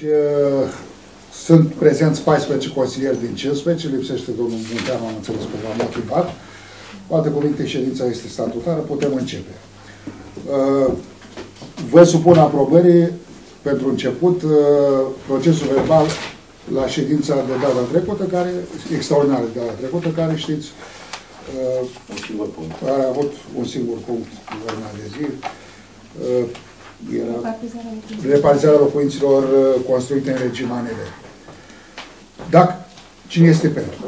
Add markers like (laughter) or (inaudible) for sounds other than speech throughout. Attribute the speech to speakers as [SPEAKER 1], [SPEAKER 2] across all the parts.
[SPEAKER 1] Deci sunt prezenți 14 consilieri din 15, lipsește domnul Munteanu, am înțeles că v-am motivat. Cu alte cuvinte, ședința este statutară, putem începe. Vă supun aprobării pentru început procesul verbal la ședința de data trecută, care, extraordinară de data trecută, care știți,
[SPEAKER 2] un singur punct.
[SPEAKER 1] Care a avut un singur punct în de zi. Era repartizarea locuinților construite în regim ANL. Dacă, cine este pentru?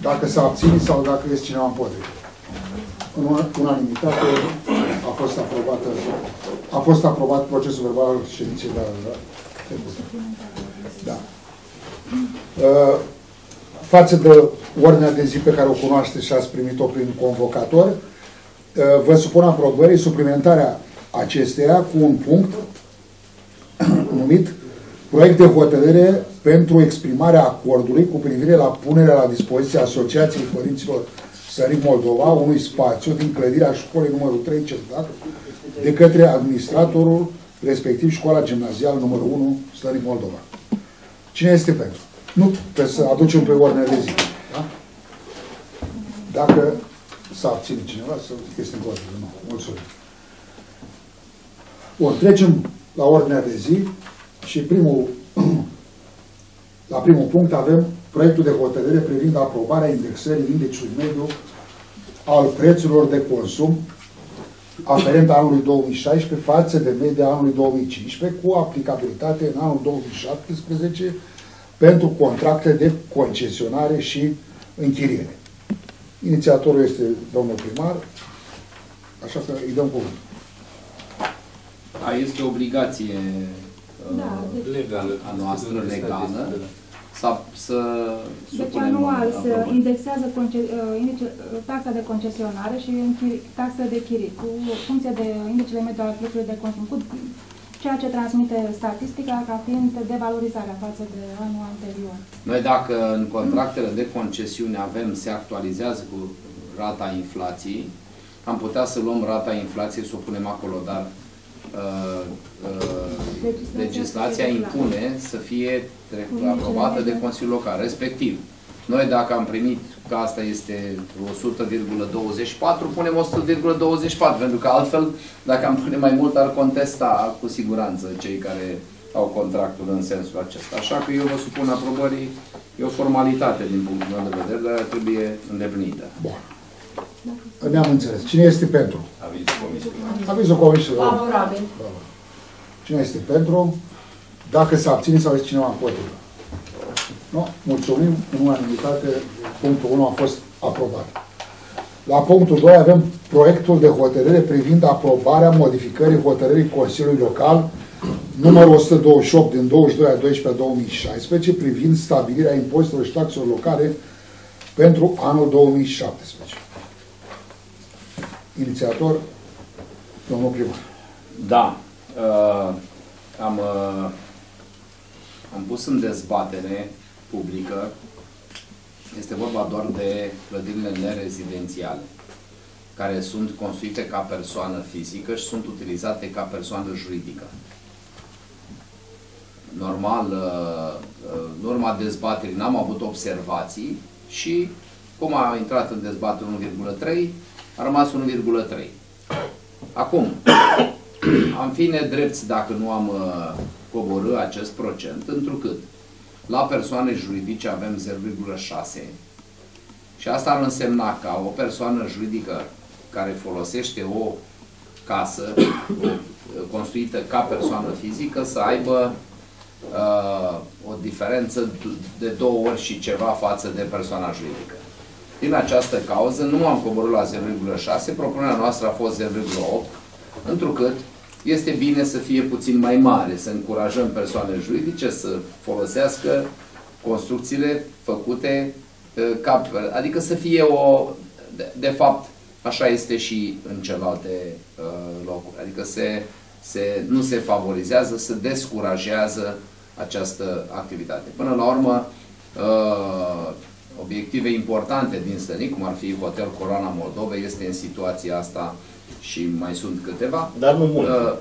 [SPEAKER 1] Dacă s-a abținut sau dacă este cineva împotrivă. În unanimitate a fost aprobată a fost aprobat procesul verbal al ședinței de la Da. Uh, față de ordinea de zi pe care o cunoaște și ați primit-o prin convocator, uh, vă supun aprobării suplimentarea acesteia cu un punct (clears throat) numit proiect de hotărâre pentru exprimarea acordului cu privire la punerea la dispoziția Asociației Părinților Săriți Moldova unui spațiu din clădirea școlii numărul 3 Cerdac de către administratorul respectiv școala gimnazială numărul 1 Săriți Moldova. Cine este pentru? Nu, trebuie să aducem pe ordinea de zi. Da? Dacă s-a abține cineva, să este împotrivă. Nu. Mulțumim. Bun, trecem la ordinea de zi și primul, (clears throat) la primul punct avem proiectul de hotărâre privind aprobarea indexării indexului mediu al prețurilor de consum aferent anului 2016 față de media anului 2015 cu aplicabilitate în anul 2017 pentru contracte de concesionare și închiriere. Inițiatorul este domnul primar, așa că îi dăm cuvântul.
[SPEAKER 3] A, este o obligație
[SPEAKER 4] da,
[SPEAKER 3] uh,
[SPEAKER 4] deci,
[SPEAKER 3] legală, a noastră legală. să, să
[SPEAKER 4] deci anual se indexează uh, taxa de concesionare și taxa de chirii. Cu funcție de indicele mediu al prețului de consum, cu ceea ce transmite statistica ca fiind devalorizarea față de anul anterior.
[SPEAKER 3] Noi dacă în contractele de concesiune avem, se actualizează cu rata inflației, am putea să luăm rata inflației să o punem acolo, dar uh, uh, legislația impune să fie aprobată de Consiliul Local, respectiv. Noi dacă am primit că asta este 100,24, punem 100,24, pentru că altfel, dacă am pune mai mult, ar contesta cu siguranță cei care au contractul în sensul acesta. Așa că eu vă supun aprobării, e o formalitate din punctul meu de vedere, dar trebuie îndeplinită.
[SPEAKER 1] Bun. Ne-am înțeles. Cine este pentru?
[SPEAKER 2] Avizul Comisiei.
[SPEAKER 1] Avizul Comisiei.
[SPEAKER 4] Favorabil.
[SPEAKER 1] Cine este pentru? Dacă se abține sau este cineva împotrivă. Nu? Mulțumim. În unanimitate, punctul 1 a fost aprobat. La punctul 2 avem proiectul de hotărâre privind aprobarea modificării hotărârii Consiliului Local numărul 128 din 22 a 12 2016 privind stabilirea impozitelor și taxelor locale pentru anul 2017. Inițiator, domnul primar.
[SPEAKER 3] Da. Uh, am, uh, am pus în dezbatere publică, este vorba doar de clădirile nerezidențiale, care sunt construite ca persoană fizică și sunt utilizate ca persoană juridică. Normal, uh, uh, în urma dezbaterii n-am avut observații și, cum a intrat în dezbatere 1,3, a rămas 1,3. Acum, (coughs) am fi nedrepți dacă nu am uh, coborâ acest procent, întrucât la persoane juridice avem 0,6 și asta ar însemna ca o persoană juridică care folosește o casă o, construită ca persoană fizică să aibă uh, o diferență de două ori și ceva față de persoana juridică. Din această cauză nu am coborât la 0,6, propunerea noastră a fost 0,8, întrucât este bine să fie puțin mai mare, să încurajăm persoane juridice să folosească construcțiile făcute uh, ca, adică să fie o, de, de fapt, așa este și în celelalte uh, locuri, adică se, se, nu se favorizează, se descurajează această activitate. Până la urmă, uh, obiective importante din Stănic, cum ar fi Hotel Corona Moldova, este în situația asta și mai sunt câteva.
[SPEAKER 2] Dar nu mult. Uh,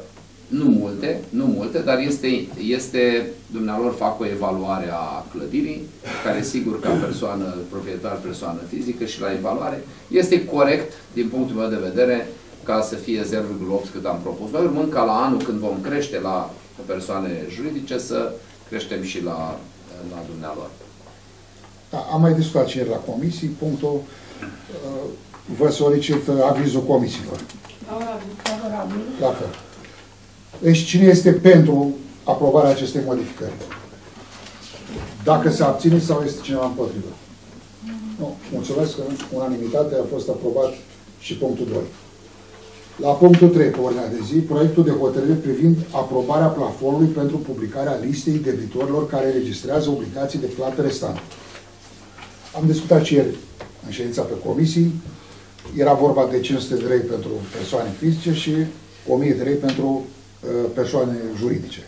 [SPEAKER 3] Nu multe, nu multe, dar este, este dumnealor fac o evaluare a clădirii, care sigur ca persoană, proprietar, persoană fizică și la evaluare este corect din punctul meu de vedere ca să fie 0,8 cât am propus. Noi urmând ca la anul când vom crește la persoane juridice să creștem și la, la dumnealor.
[SPEAKER 1] Da, am mai discutat și ieri la comisii, punctul, uh, vă solicit avizul comisiilor.
[SPEAKER 5] Favorabil.
[SPEAKER 1] La fel. Deci cine este pentru aprobarea acestei modificări? Dacă se abține sau este cineva împotrivă? Nu, mulțumesc că în unanimitate a fost aprobat și punctul 2. La punctul 3, pe ordinea de zi, proiectul de hotărâre privind aprobarea plafonului pentru publicarea listei debitorilor care registrează obligații de plată restante. Am discutat și ieri în ședința pe comisii, era vorba de 500 de lei pentru persoane fizice și 1000 de lei pentru uh, persoane juridice.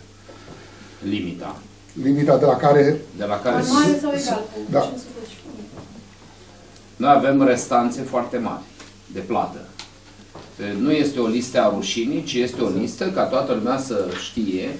[SPEAKER 3] Limita.
[SPEAKER 1] Limita de la care
[SPEAKER 3] De la care
[SPEAKER 5] Anuale sau egal?
[SPEAKER 1] Da.
[SPEAKER 5] 500 și
[SPEAKER 3] noi avem restanțe foarte mari de plată. Nu este o listă a rușinii, ci este o listă ca toată lumea să știe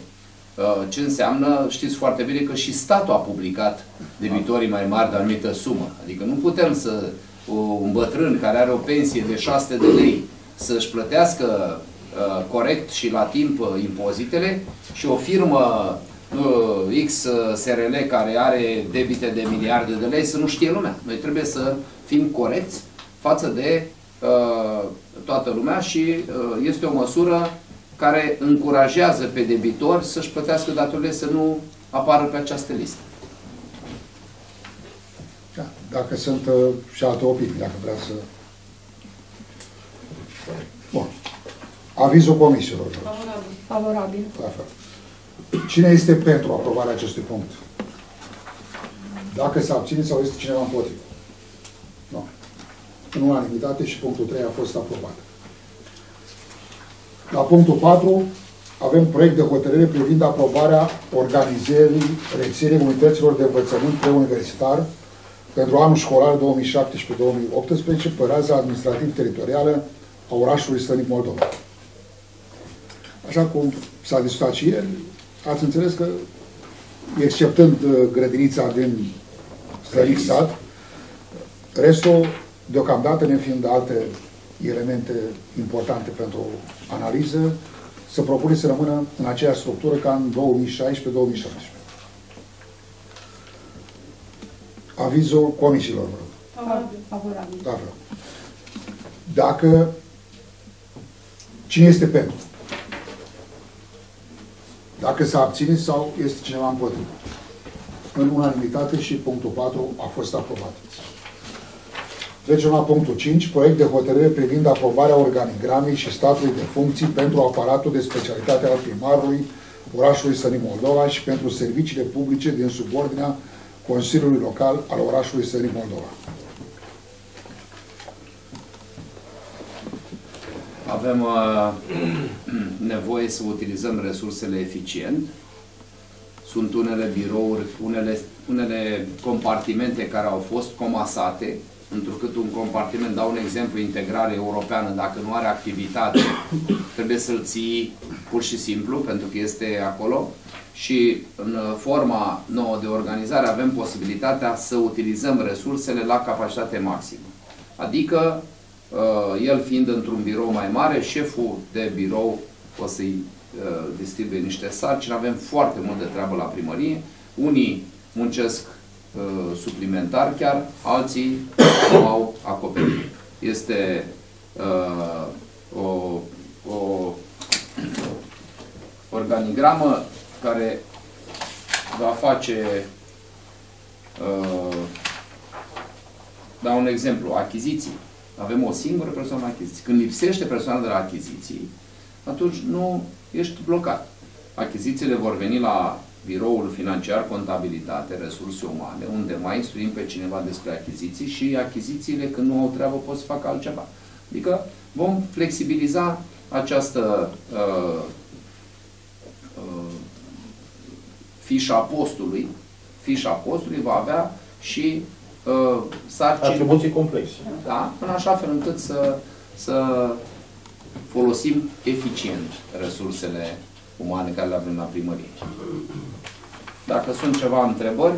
[SPEAKER 3] uh, ce înseamnă, știți foarte bine că și statul a publicat debitorii mai mari de anumită sumă. Adică nu putem să un bătrân care are o pensie de 600 de lei să-și plătească uh, corect și la timp uh, impozitele și o firmă uh, X SRL care are debite de miliarde de lei să nu știe lumea. Noi trebuie să fim corecți față de uh, toată lumea și uh, este o măsură care încurajează pe debitori să-și plătească datorile să nu apară pe această listă.
[SPEAKER 1] Da, dacă sunt uh, și alte opinii, dacă vrea să... Bun. Avizul comisiilor. vă rog.
[SPEAKER 5] Favorabil.
[SPEAKER 4] Favorabil.
[SPEAKER 1] La fel. Cine este pentru aprobarea acestui punct? Dacă se abține sau este cineva împotrivă? Nu. În unanimitate și punctul 3 a fost aprobat. La punctul 4 avem proiect de hotărâre privind aprobarea organizării rețelei unităților de învățământ preuniversitar pentru anul școlar 2017-2018 pe raza administrativ-teritorială a orașului Stănic Moldova. Așa cum s-a discutat și ieri, ați înțeles că, exceptând uh, grădinița din Stănic Sat, restul, deocamdată, ne fiind alte elemente importante pentru analiză, se propune să rămână în aceeași structură ca în 2016-2017. Avizul comisiilor, vă rog.
[SPEAKER 5] Favorabil.
[SPEAKER 4] Favorabil.
[SPEAKER 1] Da, vreau. Dacă... Cine este pentru? Dacă se abține sau este cineva împotrivă? În unanimitate și punctul 4 a fost aprobat. Trecem la punctul 5, proiect de hotărâre privind aprobarea organigramei și statului de funcții pentru aparatul de specialitate al primarului orașului Săni Moldova și pentru serviciile publice din subordinea Consiliului Local al orașului Săni Moldova.
[SPEAKER 3] Avem uh, (clears throat) nevoie să utilizăm resursele eficient. Sunt unele birouri, unele, unele compartimente care au fost comasate, întrucât un compartiment, dau un exemplu, integrare europeană, dacă nu are activitate, (coughs) trebuie să-l ții pur și simplu, pentru că este acolo. Și în forma nouă de organizare avem posibilitatea să utilizăm resursele la capacitate maximă. Adică Uh, el fiind într-un birou mai mare, șeful de birou o să-i uh, distribuie niște sarcini, avem foarte mult de treabă la primărie, unii muncesc uh, suplimentar chiar, alții nu au acoperire. Este uh, o, o organigramă care va face uh, da un exemplu, achiziții avem o singură persoană la achiziții. Când lipsește persoana de la achiziții, atunci nu ești blocat. Achizițiile vor veni la biroul financiar, contabilitate, resurse umane, unde mai instruim pe cineva despre achiziții și achizițiile, când nu au treabă, pot să facă altceva. Adică vom flexibiliza această uh, uh, fișa postului. Fișa postului va avea și uh, sarcini
[SPEAKER 2] Atribuții complexe.
[SPEAKER 3] da? în așa fel încât să, să folosim eficient resursele umane care le avem la primărie. Dacă sunt ceva întrebări,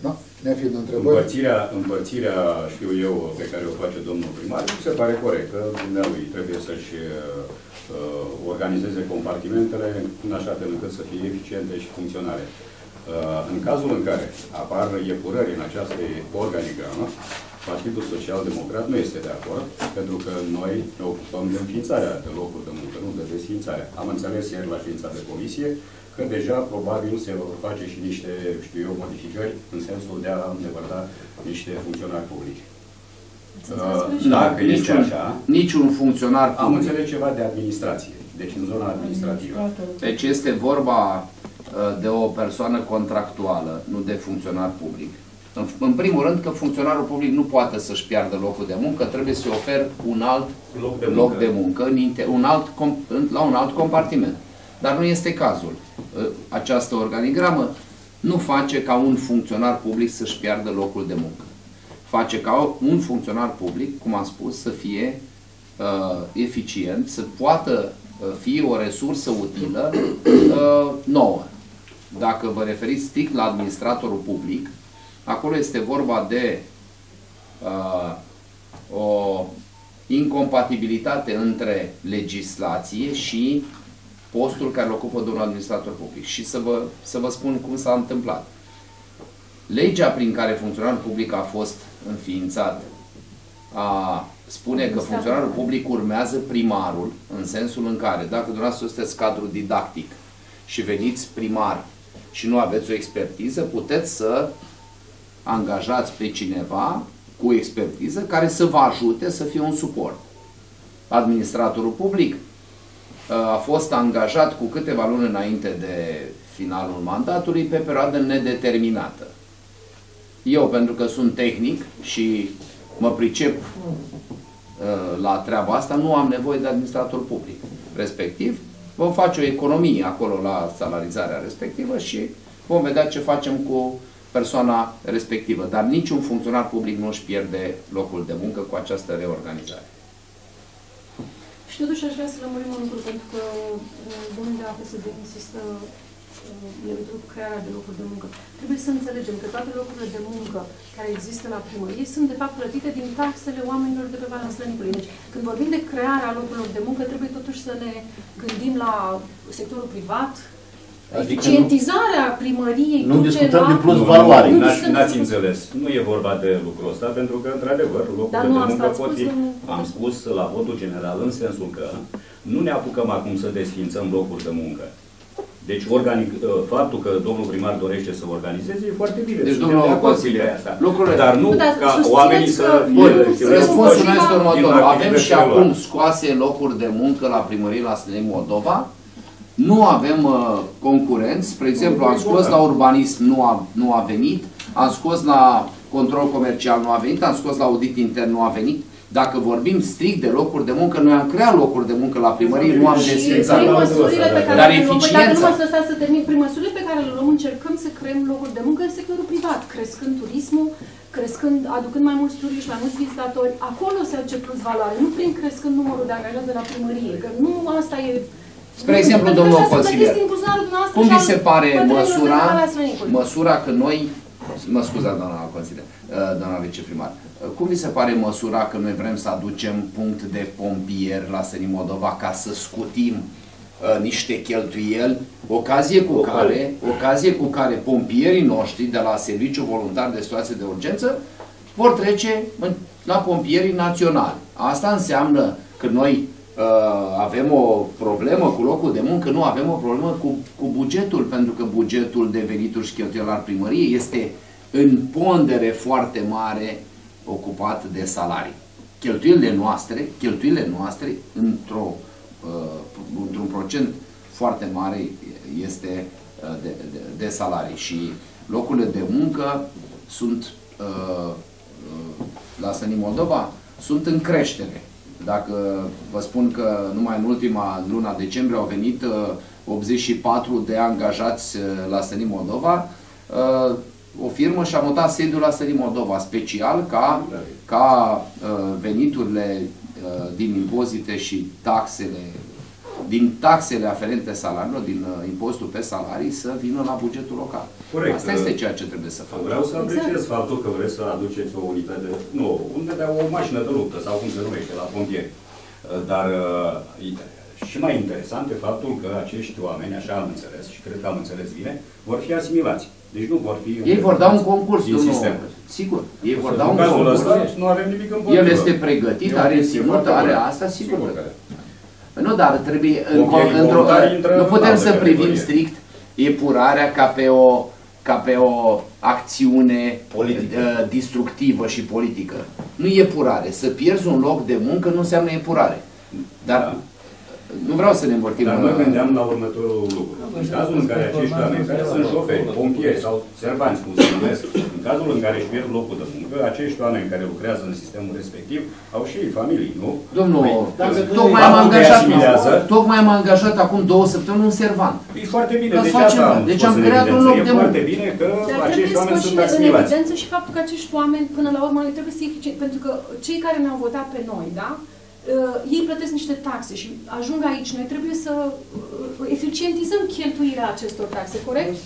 [SPEAKER 1] Da? Nefiind întrebări.
[SPEAKER 6] Împărțirea, împărțirea, știu eu, pe care o face domnul primar, mi se pare corect, că dumnealui trebuie să-și uh, organizeze compartimentele în așa fel încât să fie eficiente și funcționale. Uh, în cazul în care apar iepurări în această organigramă, Partidul Social Democrat nu este de acord, pentru că noi ne ocupăm de înființarea de locuri de muncă, nu de desființarea. Am înțeles ieri la ședința de comisie că deja probabil se vor face și niște, știu eu, modificări în sensul de a îndepărta niște funcționari publici. Uh, Dacă este
[SPEAKER 3] niciun,
[SPEAKER 6] așa,
[SPEAKER 3] niciun funcționar
[SPEAKER 6] am
[SPEAKER 3] public.
[SPEAKER 6] înțeles ceva de administrație, deci în zona administrativă.
[SPEAKER 3] Deci este vorba uh, de o persoană contractuală, nu de funcționar public. În, în primul rând că funcționarul public nu poate să-și piardă locul de muncă, trebuie să-i ofer un alt
[SPEAKER 6] Loc de
[SPEAKER 3] loc
[SPEAKER 6] muncă.
[SPEAKER 3] de muncă în inter, un alt, com- în- la un alt compartiment. Dar nu este cazul. Uh, Această organigramă nu face ca un funcționar public să-și piardă locul de muncă. Face ca un funcționar public, cum am spus, să fie uh, eficient, să poată uh, fi o resursă utilă uh, nouă. Dacă vă referiți strict la administratorul public, acolo este vorba de uh, o incompatibilitate între legislație și postul care îl ocupă domnul administrator public. Și să vă, să vă spun cum s-a întâmplat. Legea prin care funcționarul public a fost înființat a, spune că funcționarul public urmează primarul în sensul în care dacă dumneavoastră sunteți cadru didactic și veniți primar și nu aveți o expertiză, puteți să angajați pe cineva cu expertiză care să vă ajute să fie un suport. Administratorul public uh, a fost angajat cu câteva luni înainte de finalul mandatului pe perioadă nedeterminată. Eu, pentru că sunt tehnic și mă pricep uh, la treaba asta, nu am nevoie de administrator public. Respectiv, vom face o economie acolo la salarizarea respectivă și vom vedea ce facem cu persoana respectivă. Dar niciun funcționar public nu își pierde locul de muncă cu această reorganizare.
[SPEAKER 5] Și totuși aș vrea să lămurim un lucru, pentru că uh, domnul de la PSD insistă uh, în legătură cu crearea de locuri de muncă. Trebuie să înțelegem că toate locurile de muncă care există la primărie sunt de fapt plătite din taxele oamenilor de pe Valea Slănicului. Deci când vorbim de crearea locurilor de muncă, trebuie totuși să ne gândim la sectorul privat,
[SPEAKER 6] Adică
[SPEAKER 5] eficientizarea primăriei
[SPEAKER 7] nu
[SPEAKER 5] duce
[SPEAKER 7] discutăm
[SPEAKER 5] la...
[SPEAKER 7] de plus
[SPEAKER 6] Nu,
[SPEAKER 7] valoare.
[SPEAKER 6] nu,
[SPEAKER 5] Nu
[SPEAKER 6] N-ați,
[SPEAKER 5] discutăm
[SPEAKER 6] n-ați
[SPEAKER 5] despre-
[SPEAKER 6] înțeles. Nu e vorba de lucrul ăsta, pentru că, într-adevăr,
[SPEAKER 5] Dar
[SPEAKER 6] locurile
[SPEAKER 5] nu
[SPEAKER 6] de
[SPEAKER 5] asta
[SPEAKER 6] muncă
[SPEAKER 5] ați
[SPEAKER 6] pot
[SPEAKER 5] spus,
[SPEAKER 6] fi...
[SPEAKER 5] domnul-
[SPEAKER 6] Am spus la votul general în sensul că nu ne apucăm acum să desfințăm locuri de muncă. Deci organic, faptul că domnul primar dorește să organizeze e foarte bine.
[SPEAKER 3] Deci,
[SPEAKER 6] Suntem
[SPEAKER 3] domnul
[SPEAKER 6] de acord cu
[SPEAKER 3] consilier,
[SPEAKER 6] ideea asta.
[SPEAKER 3] lucrurile-
[SPEAKER 6] Dar nu
[SPEAKER 5] Nu, dar
[SPEAKER 6] ca
[SPEAKER 5] susțineți
[SPEAKER 6] oamenii să
[SPEAKER 5] că
[SPEAKER 6] fie...
[SPEAKER 5] nu
[SPEAKER 6] știu
[SPEAKER 5] se
[SPEAKER 6] eu,
[SPEAKER 3] Răspunsul meu
[SPEAKER 5] împotriva-
[SPEAKER 3] este următorul.
[SPEAKER 6] din
[SPEAKER 3] Avem și
[SPEAKER 6] activitățile
[SPEAKER 3] acum
[SPEAKER 6] lor.
[SPEAKER 3] scoase locuri de muncă la primărie la Slăni Moldova. Nu avem uh, concurenți. Spre exemplu, am scos la urbanism, nu a, nu a venit. Am scos la control comercial, nu a venit. Am scos la audit intern, nu a venit. Dacă vorbim strict de locuri de muncă, noi am creat locuri de muncă la primărie, nu am
[SPEAKER 5] Și
[SPEAKER 3] desfințat.
[SPEAKER 5] prin măsurile pe care
[SPEAKER 3] Dar
[SPEAKER 5] le luăm, păi dacă
[SPEAKER 3] eficiența.
[SPEAKER 5] nu mă lăsați să termin, prin măsurile pe care le luăm, încercăm să creăm locuri de muncă în sectorul privat, crescând turismul, crescând, aducând mai mulți turiști, mai mulți vizitatori, acolo se aduce plus valoare, nu prin crescând numărul de angajați de la primărie, că nu asta e...
[SPEAKER 3] Spre exemplu,
[SPEAKER 5] Pentru că
[SPEAKER 3] domnul
[SPEAKER 5] așa se
[SPEAKER 3] consilier,
[SPEAKER 5] plătesc din buzunarul dumneavoastră
[SPEAKER 3] Cum
[SPEAKER 5] și
[SPEAKER 3] vi
[SPEAKER 5] al
[SPEAKER 3] se pare
[SPEAKER 5] pătrânilor de
[SPEAKER 3] măsura,
[SPEAKER 5] la Valea Slănicului.
[SPEAKER 3] măsura că noi, mă scuzați doamna consilier, uh, doamna viceprimar, uh, cum vi se pare măsura că noi vrem să aducem punct de pompier la Sării Moldova ca să scutim uh, niște cheltuieli, ocazie cu care, ocazie cu care pompierii noștri de la Serviciul Voluntar de Situații de Urgență vor trece în, la pompierii naționali. Asta înseamnă că noi uh, avem o problemă cu locul de muncă, nu avem o problemă cu, cu bugetul, pentru că bugetul de venituri și cheltuieli al primăriei este în pondere foarte mare ocupat de salarii. Cheltuielile noastre, cheltuielile noastre într-o, uh, într-un procent foarte mare este uh, de, de, de salarii și locurile de muncă sunt uh, uh, la Săni Moldova sunt în creștere. Dacă vă spun că numai în ultima luna decembrie au venit uh, 84 de angajați uh, la Săni Moldova, uh, o firmă și-a mutat sediul la Sării Moldova, special ca, ca uh, veniturile uh, din impozite și taxele, din taxele aferente salariilor, din uh, impozitul pe salarii, să vină la bugetul local.
[SPEAKER 6] Corect.
[SPEAKER 3] Asta este ceea ce trebuie să facem.
[SPEAKER 6] Vreau să apreciez faptul că vreți să aduceți o unitate, nu, unitate, o mașină de luptă sau cum se numește la pompieri. Dar uh, și mai interesant e faptul că acești oameni, așa am înțeles și cred că am înțeles bine, vor fi asimilați. Deci nu vor fi...
[SPEAKER 3] Ei vor da un concurs,
[SPEAKER 6] din
[SPEAKER 3] domnul.
[SPEAKER 6] sistem.
[SPEAKER 3] Sigur, ei vor da
[SPEAKER 6] În
[SPEAKER 3] un
[SPEAKER 6] cazul
[SPEAKER 3] concurs.
[SPEAKER 6] ăsta nu avem nimic împotrivă.
[SPEAKER 3] El este pregătit,
[SPEAKER 6] E o
[SPEAKER 3] are
[SPEAKER 6] chestie
[SPEAKER 3] ținut,
[SPEAKER 6] foarte
[SPEAKER 3] are
[SPEAKER 6] bună.
[SPEAKER 3] asta, sigur.
[SPEAKER 6] Sigur
[SPEAKER 3] că-
[SPEAKER 6] că-
[SPEAKER 3] Păi Nu, dar trebuie, în,
[SPEAKER 6] Pompierii
[SPEAKER 3] într-o,
[SPEAKER 6] voluntari intră
[SPEAKER 3] nu
[SPEAKER 6] în
[SPEAKER 3] putem
[SPEAKER 6] altă
[SPEAKER 3] să privim
[SPEAKER 6] categorie.
[SPEAKER 3] strict epurarea ca pe o, ca pe o acțiune
[SPEAKER 2] Politică.
[SPEAKER 3] uh, destructivă și politică. Nu e epurare. Să pierzi un loc de muncă nu înseamnă epurare. Dar
[SPEAKER 6] Da.
[SPEAKER 3] Nu vreau să ne învârtim.
[SPEAKER 6] Dar
[SPEAKER 3] uh,
[SPEAKER 6] mă gândeam la următorul lucru. În cazul în care acești oameni care sunt șoferi, pompieri sau servanți, cum se numesc, în cazul în care își pierd locul de muncă, acești oameni care lucrează în sistemul respectiv au și ei familii, nu?
[SPEAKER 3] Domnul,
[SPEAKER 2] dacă
[SPEAKER 3] tocmai
[SPEAKER 6] tu
[SPEAKER 3] am
[SPEAKER 6] îi
[SPEAKER 3] angajat,
[SPEAKER 6] asimilează-
[SPEAKER 3] tocmai am angajat acum două săptămâni un servant.
[SPEAKER 6] E foarte bine,
[SPEAKER 3] Dar
[SPEAKER 6] deci
[SPEAKER 3] facem,
[SPEAKER 6] asta am
[SPEAKER 3] deci
[SPEAKER 6] scos
[SPEAKER 3] am
[SPEAKER 6] în
[SPEAKER 3] creat un
[SPEAKER 6] evidență.
[SPEAKER 3] loc
[SPEAKER 6] E
[SPEAKER 3] de
[SPEAKER 6] foarte
[SPEAKER 3] muncă.
[SPEAKER 6] bine că
[SPEAKER 5] Dar trebuie
[SPEAKER 6] acești oameni
[SPEAKER 5] scos și
[SPEAKER 6] sunt
[SPEAKER 5] în
[SPEAKER 6] asimilați.
[SPEAKER 5] evidență și faptul că acești oameni, până la urmă, trebuie să fie eficienți, pentru că cei care ne-au votat pe noi, da? Uh, ei plătesc niște taxe și ajung aici. Noi trebuie să uh, eficientizăm cheltuirea acestor taxe, corect?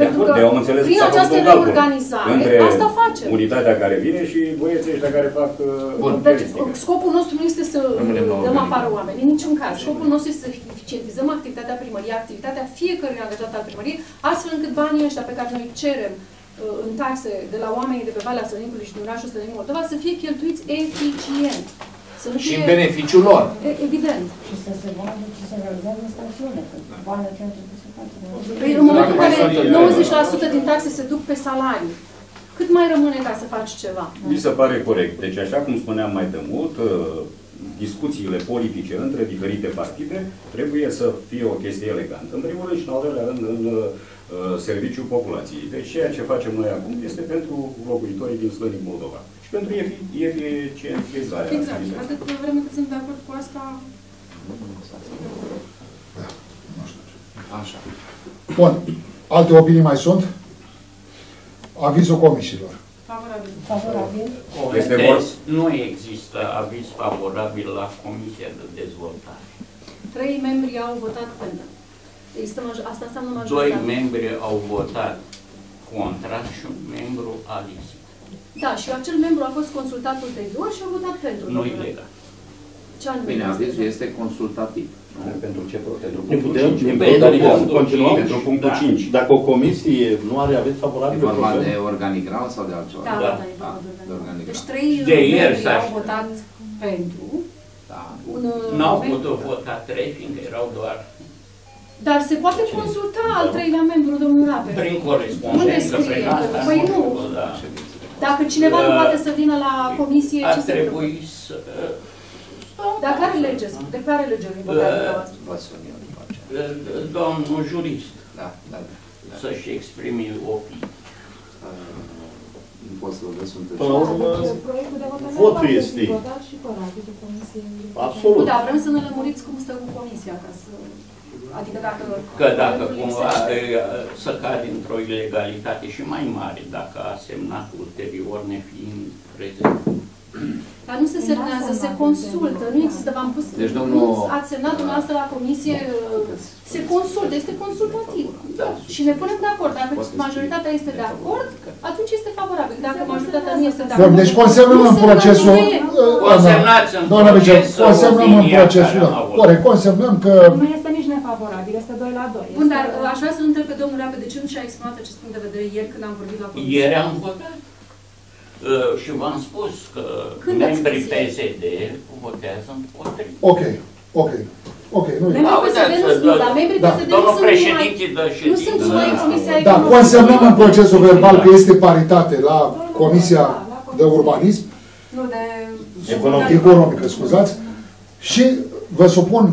[SPEAKER 6] De acord, eu am înțeles
[SPEAKER 5] prin
[SPEAKER 6] că s-a făcut
[SPEAKER 5] această
[SPEAKER 6] un calcul
[SPEAKER 5] reorganizare,
[SPEAKER 6] între
[SPEAKER 5] asta facem.
[SPEAKER 6] unitatea care vine și băieții ăștia care fac uh,
[SPEAKER 3] Bun.
[SPEAKER 5] Deci,
[SPEAKER 6] pompieristica.
[SPEAKER 5] scopul nostru nu este să
[SPEAKER 3] Rămânem la
[SPEAKER 5] dăm
[SPEAKER 3] organic.
[SPEAKER 5] afară oameni, în niciun caz. Scopul nostru este să eficientizăm activitatea primăriei, activitatea fiecărui angajat al primăriei, astfel încât banii ăștia pe care noi cerem uh, în taxe de la oamenii de pe Valea Sălnicului și din orașul Sălnic Moldova să fie cheltuiți eficient. Să nu
[SPEAKER 3] Și
[SPEAKER 5] fie...
[SPEAKER 3] în beneficiul lor.
[SPEAKER 5] E- Evident.
[SPEAKER 7] Și să se vadă ce se realizează în stațiune, că banii aceia trebuie să facă.
[SPEAKER 5] Păi în momentul în care
[SPEAKER 3] Dacă mai
[SPEAKER 5] 90% din taxe se duc pe salarii, cât mai rămâne ca să faci ceva?
[SPEAKER 6] Mi se pare corect. Deci, așa cum spuneam mai de mult, uh, discuțiile politice între diferite partide trebuie să fie o chestie elegantă. În primul rând și în al doilea rând în uh, serviciul populației. Deci ceea ce facem noi acum este pentru locuitorii din Slănic Moldova și pentru efi- eficientizarea
[SPEAKER 5] Exact.
[SPEAKER 6] activității.
[SPEAKER 5] Atât vreme cât sunt de acord cu asta,
[SPEAKER 3] Așa.
[SPEAKER 1] Bun. Alte opinii mai sunt? Avizul comisiilor.
[SPEAKER 5] favorabil.
[SPEAKER 7] Favorabil.
[SPEAKER 6] Este
[SPEAKER 8] Deci,
[SPEAKER 6] vor-
[SPEAKER 8] nu există aviz favorabil la Comisia de Dezvoltare.
[SPEAKER 5] Trei membri au votat pentru. Există maj- asta înseamnă
[SPEAKER 8] Doi
[SPEAKER 5] majoritate.
[SPEAKER 8] membri au votat contra și un membru a lipsit.
[SPEAKER 5] Da, și acel membru a fost consultat ulterior și a votat pentru.
[SPEAKER 8] Nu e
[SPEAKER 5] domnule.
[SPEAKER 8] legal.
[SPEAKER 5] Ce anume
[SPEAKER 3] Bine,
[SPEAKER 5] este?
[SPEAKER 3] avizul este consultativ. nu?
[SPEAKER 6] Pentru ce? Pentru
[SPEAKER 2] Ne
[SPEAKER 6] punctul
[SPEAKER 2] putem,
[SPEAKER 6] 5.
[SPEAKER 2] ne
[SPEAKER 8] Pentru
[SPEAKER 2] putem, adică
[SPEAKER 8] punctul
[SPEAKER 2] continuăm?
[SPEAKER 8] cinci.
[SPEAKER 6] Pentru punctul
[SPEAKER 8] Da.
[SPEAKER 6] 5.
[SPEAKER 2] Dacă o comisie nu are aveți
[SPEAKER 3] E
[SPEAKER 2] favorabil,
[SPEAKER 3] vorba
[SPEAKER 2] problem?
[SPEAKER 3] de organigram sau de altceva?
[SPEAKER 5] Da,
[SPEAKER 8] Da.
[SPEAKER 5] da, e vorba de
[SPEAKER 3] de organigram.
[SPEAKER 5] Deci trei
[SPEAKER 8] De ieri
[SPEAKER 5] membri
[SPEAKER 8] s-a
[SPEAKER 5] au
[SPEAKER 8] știut.
[SPEAKER 5] votat pentru.
[SPEAKER 3] Da.
[SPEAKER 5] Un,
[SPEAKER 8] N-au
[SPEAKER 5] membru-
[SPEAKER 8] putut vota trei, fiindcă erau doar
[SPEAKER 5] Dar se poate consulta al treilea membru, domnul Rape.
[SPEAKER 8] prin
[SPEAKER 5] Unde
[SPEAKER 8] corespondență,
[SPEAKER 5] scrie?
[SPEAKER 8] prin asta.
[SPEAKER 5] Păi nu.
[SPEAKER 8] Da.
[SPEAKER 5] Dacă cineva nu
[SPEAKER 8] Uh,
[SPEAKER 5] poate să vină la comisie,
[SPEAKER 8] Ar
[SPEAKER 5] ce se întâmplă?
[SPEAKER 8] trebui să...
[SPEAKER 5] Dar care lege? De care lege îi votați
[SPEAKER 8] Uh,
[SPEAKER 5] dumneavoastră?
[SPEAKER 3] Vă sun eu după aceea.
[SPEAKER 8] Domnul jurist
[SPEAKER 3] Da, da, da.
[SPEAKER 8] să-și exprime opinii.
[SPEAKER 3] Uh, Nu pot să vă sunt
[SPEAKER 2] Până la urmă,
[SPEAKER 4] Proiectul de hotărâre
[SPEAKER 2] votul
[SPEAKER 4] poate
[SPEAKER 2] este.
[SPEAKER 4] fi votat și fără avizul comisiei.
[SPEAKER 2] Absolut.
[SPEAKER 5] Da, vrem să ne lămuriți cum stă cu comisia, ca să... Adică dacă...
[SPEAKER 8] Că dacă
[SPEAKER 5] proiectul
[SPEAKER 8] cumva
[SPEAKER 5] lipsește-
[SPEAKER 8] e, să cade într-o ilegalitate și mai mare, dacă a semnat ulterior nefiind prezent.
[SPEAKER 5] Dar nu se semnează, se consultă, nu există, v-am pus...
[SPEAKER 3] Deci, domnul-
[SPEAKER 5] Nu ați semnat dumneavoastră la comisie, se consultă, este consultativ.
[SPEAKER 8] Da.
[SPEAKER 5] Și ne punem de acord. Dacă majoritatea este de acord, atunci este favorabil. Dacă majoritatea nu este de
[SPEAKER 1] Bun,
[SPEAKER 5] acord...
[SPEAKER 1] deci consemnăm
[SPEAKER 5] nu
[SPEAKER 1] în
[SPEAKER 5] se
[SPEAKER 1] procesul...
[SPEAKER 5] încheie.
[SPEAKER 8] Consemnați în
[SPEAKER 1] Doamna Vice,
[SPEAKER 8] proces
[SPEAKER 1] consemnăm în
[SPEAKER 8] opinia
[SPEAKER 1] procesul,
[SPEAKER 8] care
[SPEAKER 1] da.
[SPEAKER 8] am avut.
[SPEAKER 1] Corect, consemnăm că
[SPEAKER 4] Nu este nici nefavorabil, este 2 la 2.
[SPEAKER 5] Bun, dar uh, aș vrea să-l întreb pe domnul Rape de ce nu și-a exprimat acest punct de vedere ieri când am vorbit la comisie.
[SPEAKER 8] Ieri am votat. Uh, și v-am spus că
[SPEAKER 5] Când ați
[SPEAKER 8] membrii
[SPEAKER 5] spus ieri?
[SPEAKER 8] PSD votează împotriva.
[SPEAKER 1] Ok, ok, ok, nu e.
[SPEAKER 5] Membrii
[SPEAKER 8] Da,
[SPEAKER 5] PSD
[SPEAKER 8] uitați,
[SPEAKER 5] nu sunt,
[SPEAKER 8] da.
[SPEAKER 5] dar membrii
[SPEAKER 1] Da.
[SPEAKER 5] PSD nu
[SPEAKER 8] Domnul
[SPEAKER 5] sunt numai...
[SPEAKER 8] președinte de
[SPEAKER 5] Nu sunt
[SPEAKER 8] ședință.
[SPEAKER 5] numai Comisia
[SPEAKER 1] Da,
[SPEAKER 5] Economică.
[SPEAKER 1] consemnăm în procesul verbal că este paritate la Comisia de Urbanism,
[SPEAKER 5] Nu, de...
[SPEAKER 2] Economic.
[SPEAKER 1] economică, scuzați, și vă supun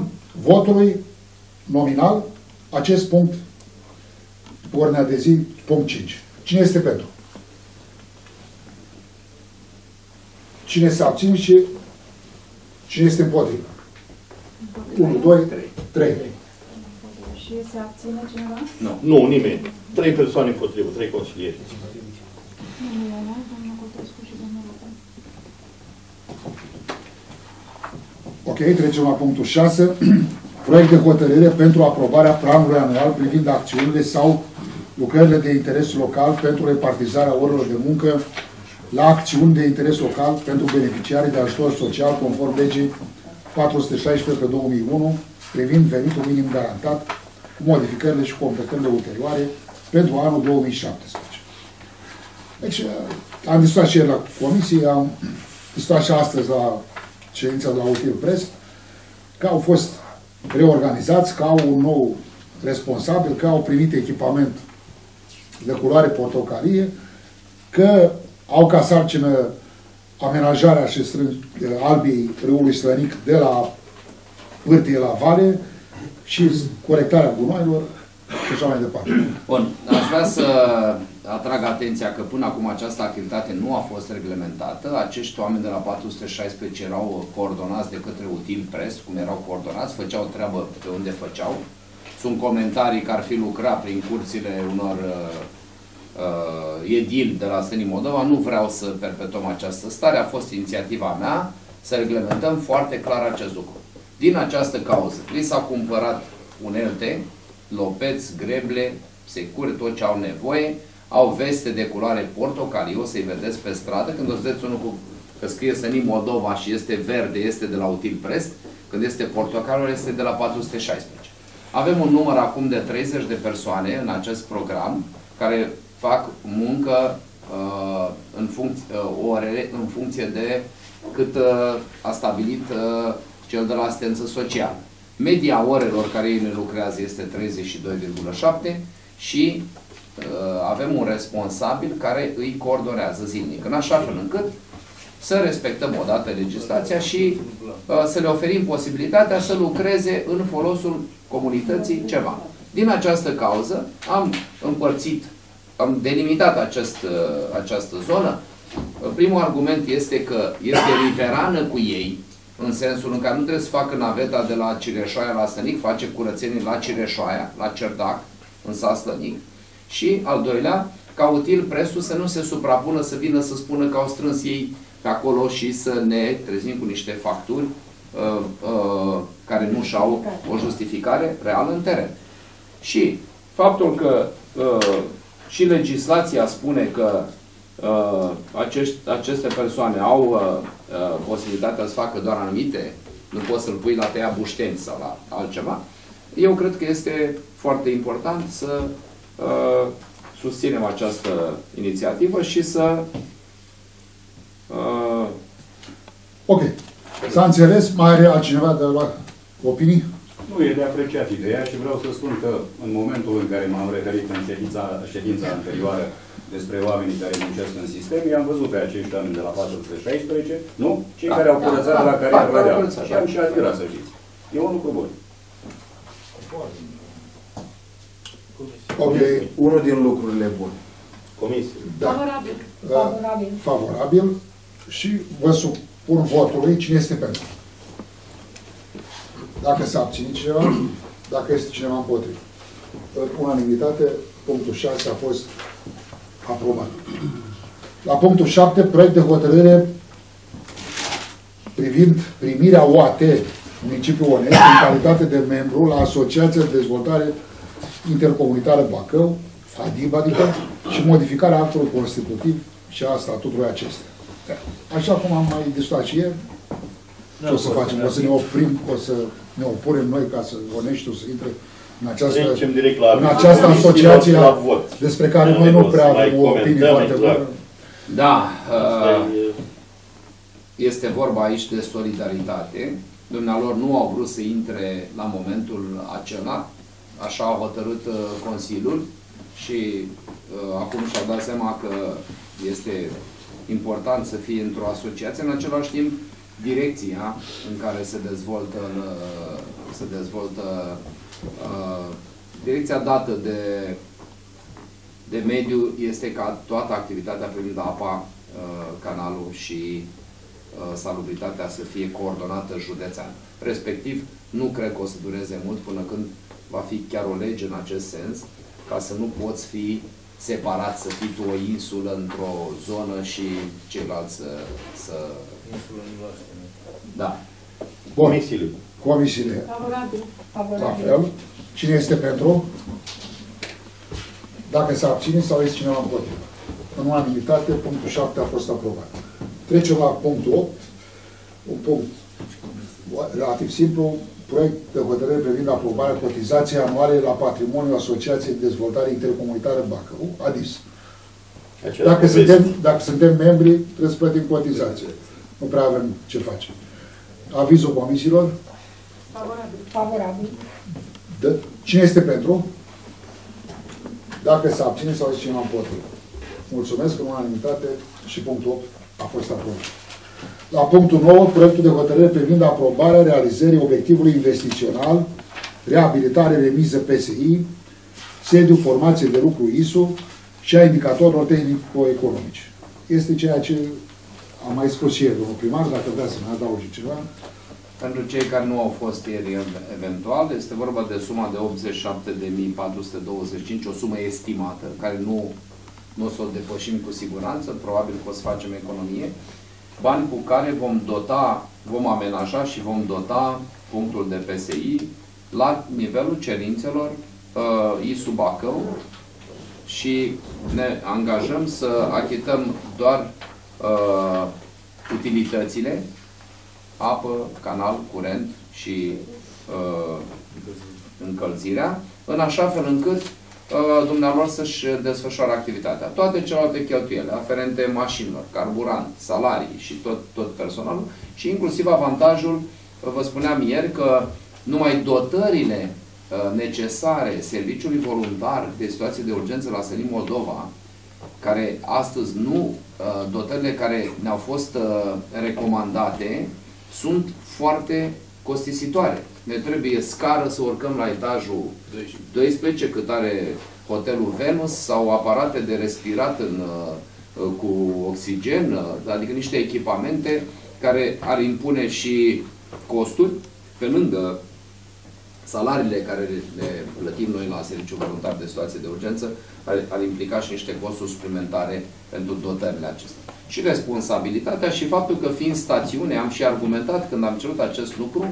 [SPEAKER 1] votului nominal acest punct pe ordinea de zi, punct 5. Cine este pentru? Cine se abține și cine este împotrivă? 1, 2, 3.
[SPEAKER 4] Și se abține cineva?
[SPEAKER 2] Nu, nimeni. Trei persoane împotrivă, trei consilieri.
[SPEAKER 4] Domnul Ionel, domnul Cotescu și domnul Lupan.
[SPEAKER 1] Ok, trecem la punctul 6. (clears throat) Proiect de hotărâre pentru aprobarea planului anual privind acțiunile sau lucrările de interes local pentru repartizarea orelor de muncă la acțiuni de interes local pentru beneficiarii de ajutor social conform legii 416 pe 2001 privind venitul minim garantat cu modificările și completările ulterioare pentru anul 2017. Deci, uh, am discutat și ieri la comisie, am discutat și astăzi la ședința de la Util Press, că au fost reorganizați, că au un nou responsabil, că au primit echipament de culoare portocalie, că au ca sarcină amenajarea și strâng, albii râului Slănic de la pârtie la vale și corectarea gunoaielor și așa mai departe.
[SPEAKER 3] Bun, aș vrea să atrag atenția că până acum această activitate nu a fost reglementată. Acești oameni de la 416 erau coordonați de către Util Press, cum erau coordonați, făceau treabă pe unde făceau. Sunt comentarii că ar fi lucrat prin curțile unor uh, uh, edil de la Stănii Moldova. Nu vreau să perpetuăm această stare, a fost inițiativa mea să reglementăm foarte clar acest lucru. Din această cauză, li s-a cumpărat unelte, lopeți, greble, secure, tot ce au nevoie, au veste de culoare portocaliu, o să-i vedeți pe stradă, când o să vedeți unul cu, că scrie Săni Moldova și este verde, este de la Util Prest, când este portocaliu, este de la 416. Avem un număr acum de 30 de persoane în acest program, care fac muncă uh, în funcție, uh, ore în funcție de cât uh, a stabilit uh, cel de la asistență socială. Media orelor care ei ne lucrează este 32,7 și uh, avem un responsabil care îi coordonează zilnic, în așa fel încât să respectăm odată legislația și uh, să le oferim posibilitatea să lucreze în folosul comunității ceva. Din această cauză am împărțit, am delimitat acest, uh, această zonă. Primul argument este că este (coughs) riverană cu ei, în sensul în care nu trebuie să facă naveta de la Cireșoaia la Stănic, face curățenii la Cireșoaia, la Cerdac, în sat Stănic. Și, al doilea, ca util presul să nu se suprapună, să vină să spună că au strâns ei pe acolo și să ne trezim cu niște facturi uh, uh, care nu și-au o justificare reală în teren. Și faptul că uh, și legislația spune că uh, acești, aceste persoane au uh, uh, posibilitatea să facă doar anumite, nu poți să-l pui la tăia bușteni sau la altceva, eu cred că este foarte important să uh, susținem această inițiativă și să uh,
[SPEAKER 1] Ok. S-a înțeles? Mai are altcineva de la opinii?
[SPEAKER 6] Nu e de apreciat ideea și vreau să spun că în momentul în care m-am referit în ședința, ședința anterioară despre oamenii care muncesc în sistem, i-am văzut pe acești oameni de la 416, nu? Cei
[SPEAKER 3] Da,
[SPEAKER 6] care au
[SPEAKER 3] da,
[SPEAKER 6] curățat
[SPEAKER 3] da,
[SPEAKER 6] la care
[SPEAKER 3] da,
[SPEAKER 6] ar
[SPEAKER 3] da,
[SPEAKER 6] vedea.
[SPEAKER 3] curățat,
[SPEAKER 6] Și
[SPEAKER 3] da.
[SPEAKER 6] am și admirat să știți. E un lucru bun.
[SPEAKER 1] Ok.
[SPEAKER 9] Unul din lucrurile bune.
[SPEAKER 2] Comisie.
[SPEAKER 1] Da.
[SPEAKER 5] Favorabil.
[SPEAKER 7] Favorabil.
[SPEAKER 1] Favorabil. Și vă supun votului cine este pentru. Dacă s-a abținut cineva, dacă este cineva împotrivă. În unanimitate, punctul 6 a fost aprobat. La punctul 7, proiect de hotărâre privind primirea OAT municipiul Onest în calitate de membru la Asociația de Dezvoltare Intercomunitară Bacău, ADIB, adică, și modificarea actului constitutiv și a statutului acestea. Așa cum am mai discutat și ieri, ce o să facem? O să ne oprim, o să ne opunem noi ca să Oneștiul să intre în această,
[SPEAKER 2] Trecem direct la
[SPEAKER 1] în această
[SPEAKER 2] comisie,
[SPEAKER 1] asociație
[SPEAKER 2] la vot.
[SPEAKER 1] despre care
[SPEAKER 2] Nu
[SPEAKER 1] noi
[SPEAKER 2] are
[SPEAKER 1] nu
[SPEAKER 2] rost
[SPEAKER 1] prea
[SPEAKER 2] să mai
[SPEAKER 1] avem o opinie
[SPEAKER 2] comentăm,
[SPEAKER 1] foarte
[SPEAKER 2] exact.
[SPEAKER 1] bună.
[SPEAKER 3] Da,
[SPEAKER 2] Asta
[SPEAKER 3] uh,
[SPEAKER 2] e-
[SPEAKER 3] este vorba aici de solidaritate. Dumnealor nu au vrut să intre la momentul acela, așa a hotărât uh, Consiliul și uh, acum și-au dat seama că este important să fie într-o asociație. În același timp, direcția în care se dezvoltă, uh, se dezvoltă uh, direcția dată de de mediu este ca toată activitatea privind apa, uh, canalul și uh, salubritatea să fie coordonată județean. Respectiv, nu cred că o să dureze mult până când va fi chiar o lege în acest sens, ca să nu poți fi separat, să fii tu o insulă într-o zonă și ceilalți să... să... Da.
[SPEAKER 1] Bun.
[SPEAKER 2] Comisiile.
[SPEAKER 1] Comisiile.
[SPEAKER 5] Favorabil.
[SPEAKER 1] La
[SPEAKER 7] Favorabil.
[SPEAKER 1] fel. Cine este pentru? Dacă se abține sau este cineva împotrivă. În unanimitate, punctul 7 a fost aprobat. Trecem la punctul 8. Un punct relativ simplu. Proiect de hotărâre privind aprobarea cotizației anuale la patrimoniul Asociației de Dezvoltare Intercomunitară Bacău, ADIS.
[SPEAKER 2] Același
[SPEAKER 1] Dacă
[SPEAKER 2] poveste.
[SPEAKER 1] suntem, dacă suntem membri, trebuie să plătim cotizație. Nu prea avem ce face. Avizul comisiilor.
[SPEAKER 5] Favorabil.
[SPEAKER 7] Favorabil.
[SPEAKER 1] De, cine este pentru? Dacă se abține sau este cineva împotrivă. Mulțumesc în unanimitate și punctul 8 a fost aprobat. La punctul 9, proiectul de hotărâre privind aprobarea realizării obiectivului investițional, reabilitare remiză PSI, sediu formației de lucru ISU și a indicatorilor tehnico-economici. Este ceea ce am mai spus și el, domnul primar, dacă vrea să mai adauge ceva.
[SPEAKER 3] Pentru cei care nu au fost ieri eventual, este vorba de suma de 87.425, o sumă estimată, care nu, nu o să o depășim cu siguranță, probabil că o să facem economie, bani cu care vom dota, vom amenaja și vom dota punctul de PSI la nivelul cerințelor uh, ISU Bacău și ne angajăm să achităm doar uh, utilitățile apă, canal, curent și uh, încălzirea, în așa fel încât uh, dumneavoastră să-și desfășoare activitatea. Toate celelalte cheltuiele aferente mașinilor, carburant, salarii și tot, tot personalul și inclusiv avantajul, uh, vă spuneam ieri, că numai dotările uh, necesare serviciului voluntar de situații de urgență la Selim Moldova, care astăzi nu, uh, dotările care ne-au fost uh, recomandate, sunt foarte costisitoare. Ne trebuie scară să urcăm la etajul 12, cât are hotelul Venus, sau aparate de respirat în, uh, cu oxigen, uh, adică niște echipamente care ar impune și costuri, pe lângă salariile care le plătim noi la Serviciul Voluntar de Situație de Urgență, ar, ar implica și niște costuri suplimentare pentru dotările acestea. Și responsabilitatea și faptul că fiind stațiune, am și argumentat când am cerut acest lucru,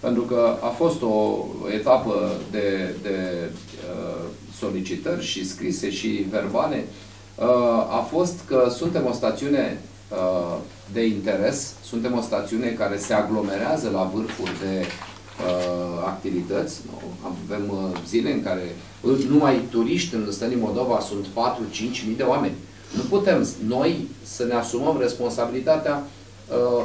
[SPEAKER 3] pentru că a fost o etapă de, de uh, solicitări și scrise și verbale, uh, a fost că suntem o stațiune uh, de interes, suntem o stațiune care se aglomerează la vârfuri de uh, activități. Nu? Avem uh, zile în care uh, numai turiști în Stănii Moldova sunt 4-5 mii de oameni. Nu putem noi să ne asumăm responsabilitatea uh,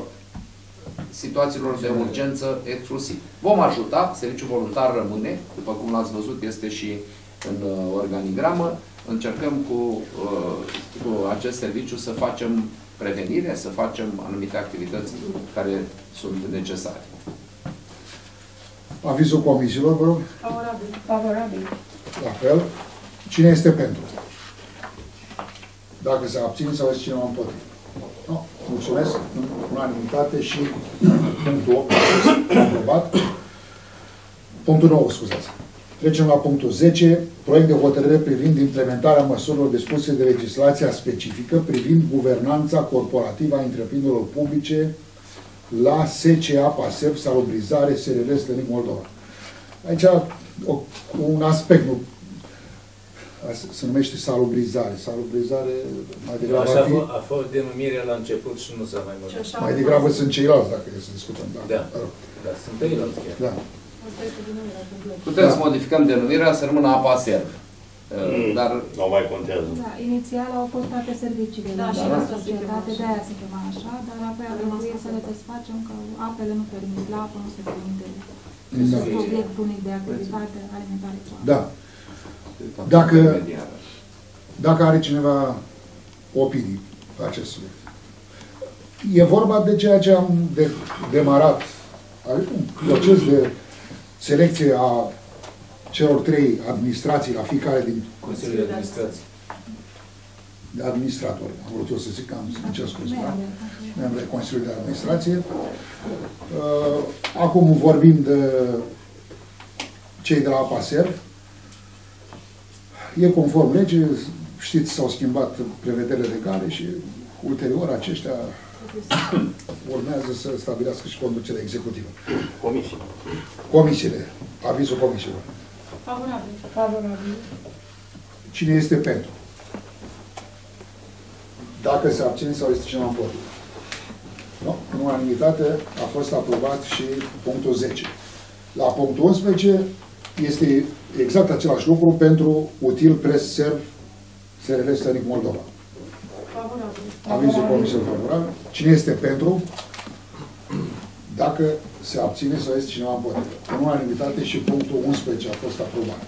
[SPEAKER 3] situațiilor de urgență exclusiv. Vom ajuta, serviciul voluntar rămâne, după cum l-ați văzut, este și în uh, organigramă. Încercăm cu, uh, cu acest serviciu să facem prevenire, să facem anumite activități care sunt necesare.
[SPEAKER 1] Avizul comisiilor, vă rog.
[SPEAKER 5] Favorabil.
[SPEAKER 7] Favorabil.
[SPEAKER 1] La fel. Cine este pentru? Dacă se abține sau este cineva împotrivă. No, mulțumesc. În unanimitate și punctul 8 a fost aprobat. Punctul 9, scuzați. Trecem la punctul 10. Proiect de hotărâre privind implementarea măsurilor dispuse de legislația specifică privind guvernanța corporativă a întreprinderilor publice la SCA PASEF, salubrizare, SRL, Stănic Moldova. Aici o, un aspect, nu, a- se numește salubrizare. Salubrizare, mai degrabă,
[SPEAKER 10] Așa
[SPEAKER 1] ar
[SPEAKER 10] a,
[SPEAKER 1] fi,
[SPEAKER 10] fost, a fost denumirea la început și nu s-a mai
[SPEAKER 5] Și
[SPEAKER 10] modificat.
[SPEAKER 5] așa
[SPEAKER 1] mai
[SPEAKER 5] a
[SPEAKER 1] degrabă
[SPEAKER 5] rămas.
[SPEAKER 1] sunt ceilalți, dacă e să discutăm. Da.
[SPEAKER 10] Da.
[SPEAKER 1] Mă rog.
[SPEAKER 10] Da, sunt pe el chiar.
[SPEAKER 1] da.
[SPEAKER 5] Asta este denumirea complet.
[SPEAKER 3] Putem
[SPEAKER 1] Da.
[SPEAKER 3] să modificăm denumirea să rămână apa serv.
[SPEAKER 2] Mm.
[SPEAKER 3] Dar
[SPEAKER 2] Nu mai contează.
[SPEAKER 4] Da, inițial au fost toate serviciile
[SPEAKER 5] Da,
[SPEAKER 4] da,
[SPEAKER 5] și
[SPEAKER 4] și la
[SPEAKER 5] asta se chema
[SPEAKER 4] societate,
[SPEAKER 5] așa.
[SPEAKER 4] de aia se chema așa, dar apoi a trebuit să le desfacem că apele nu permit, la apă nu se permite.
[SPEAKER 1] Da.
[SPEAKER 4] Obiect unic de activitate alimentare cu apă.
[SPEAKER 1] da. Dacă-
[SPEAKER 3] Intermediară.
[SPEAKER 1] Dacă are cineva opinii pe acest subiect. E vorba de ceea ce am de, demarat, adică un proces de selecție a celor trei administrații la fiecare din
[SPEAKER 10] Consiliul de Administrație.
[SPEAKER 1] de administratori. Am vrut eu să zic că am să cer scuze, da?
[SPEAKER 4] Membre.
[SPEAKER 1] Membre Consiliului de Administrație. Uh, Acum vorbim de cei de la APASER. E conform legii, știți, s-au schimbat prevederile legale și ulterior aceștia urmează să stabilească și conducerea executivă.
[SPEAKER 2] Comisie.
[SPEAKER 1] Comisiile, avizul comisiilor.
[SPEAKER 5] Favorabil.
[SPEAKER 7] Favorabil.
[SPEAKER 1] Cine este pentru? Dacă se abține sau este cineva împotrivă? Nu? În unanimitate a fost aprobat și punctul 10. La punctul 11 este exact același lucru pentru util pres serv SRL Stănic Moldova.
[SPEAKER 5] Favorabil.
[SPEAKER 1] Avizul Comisiei favorabil. Cine este pentru? Dacă se abține sau este cineva împotrivă. În unanimitate și punctul 11 a fost aprobat.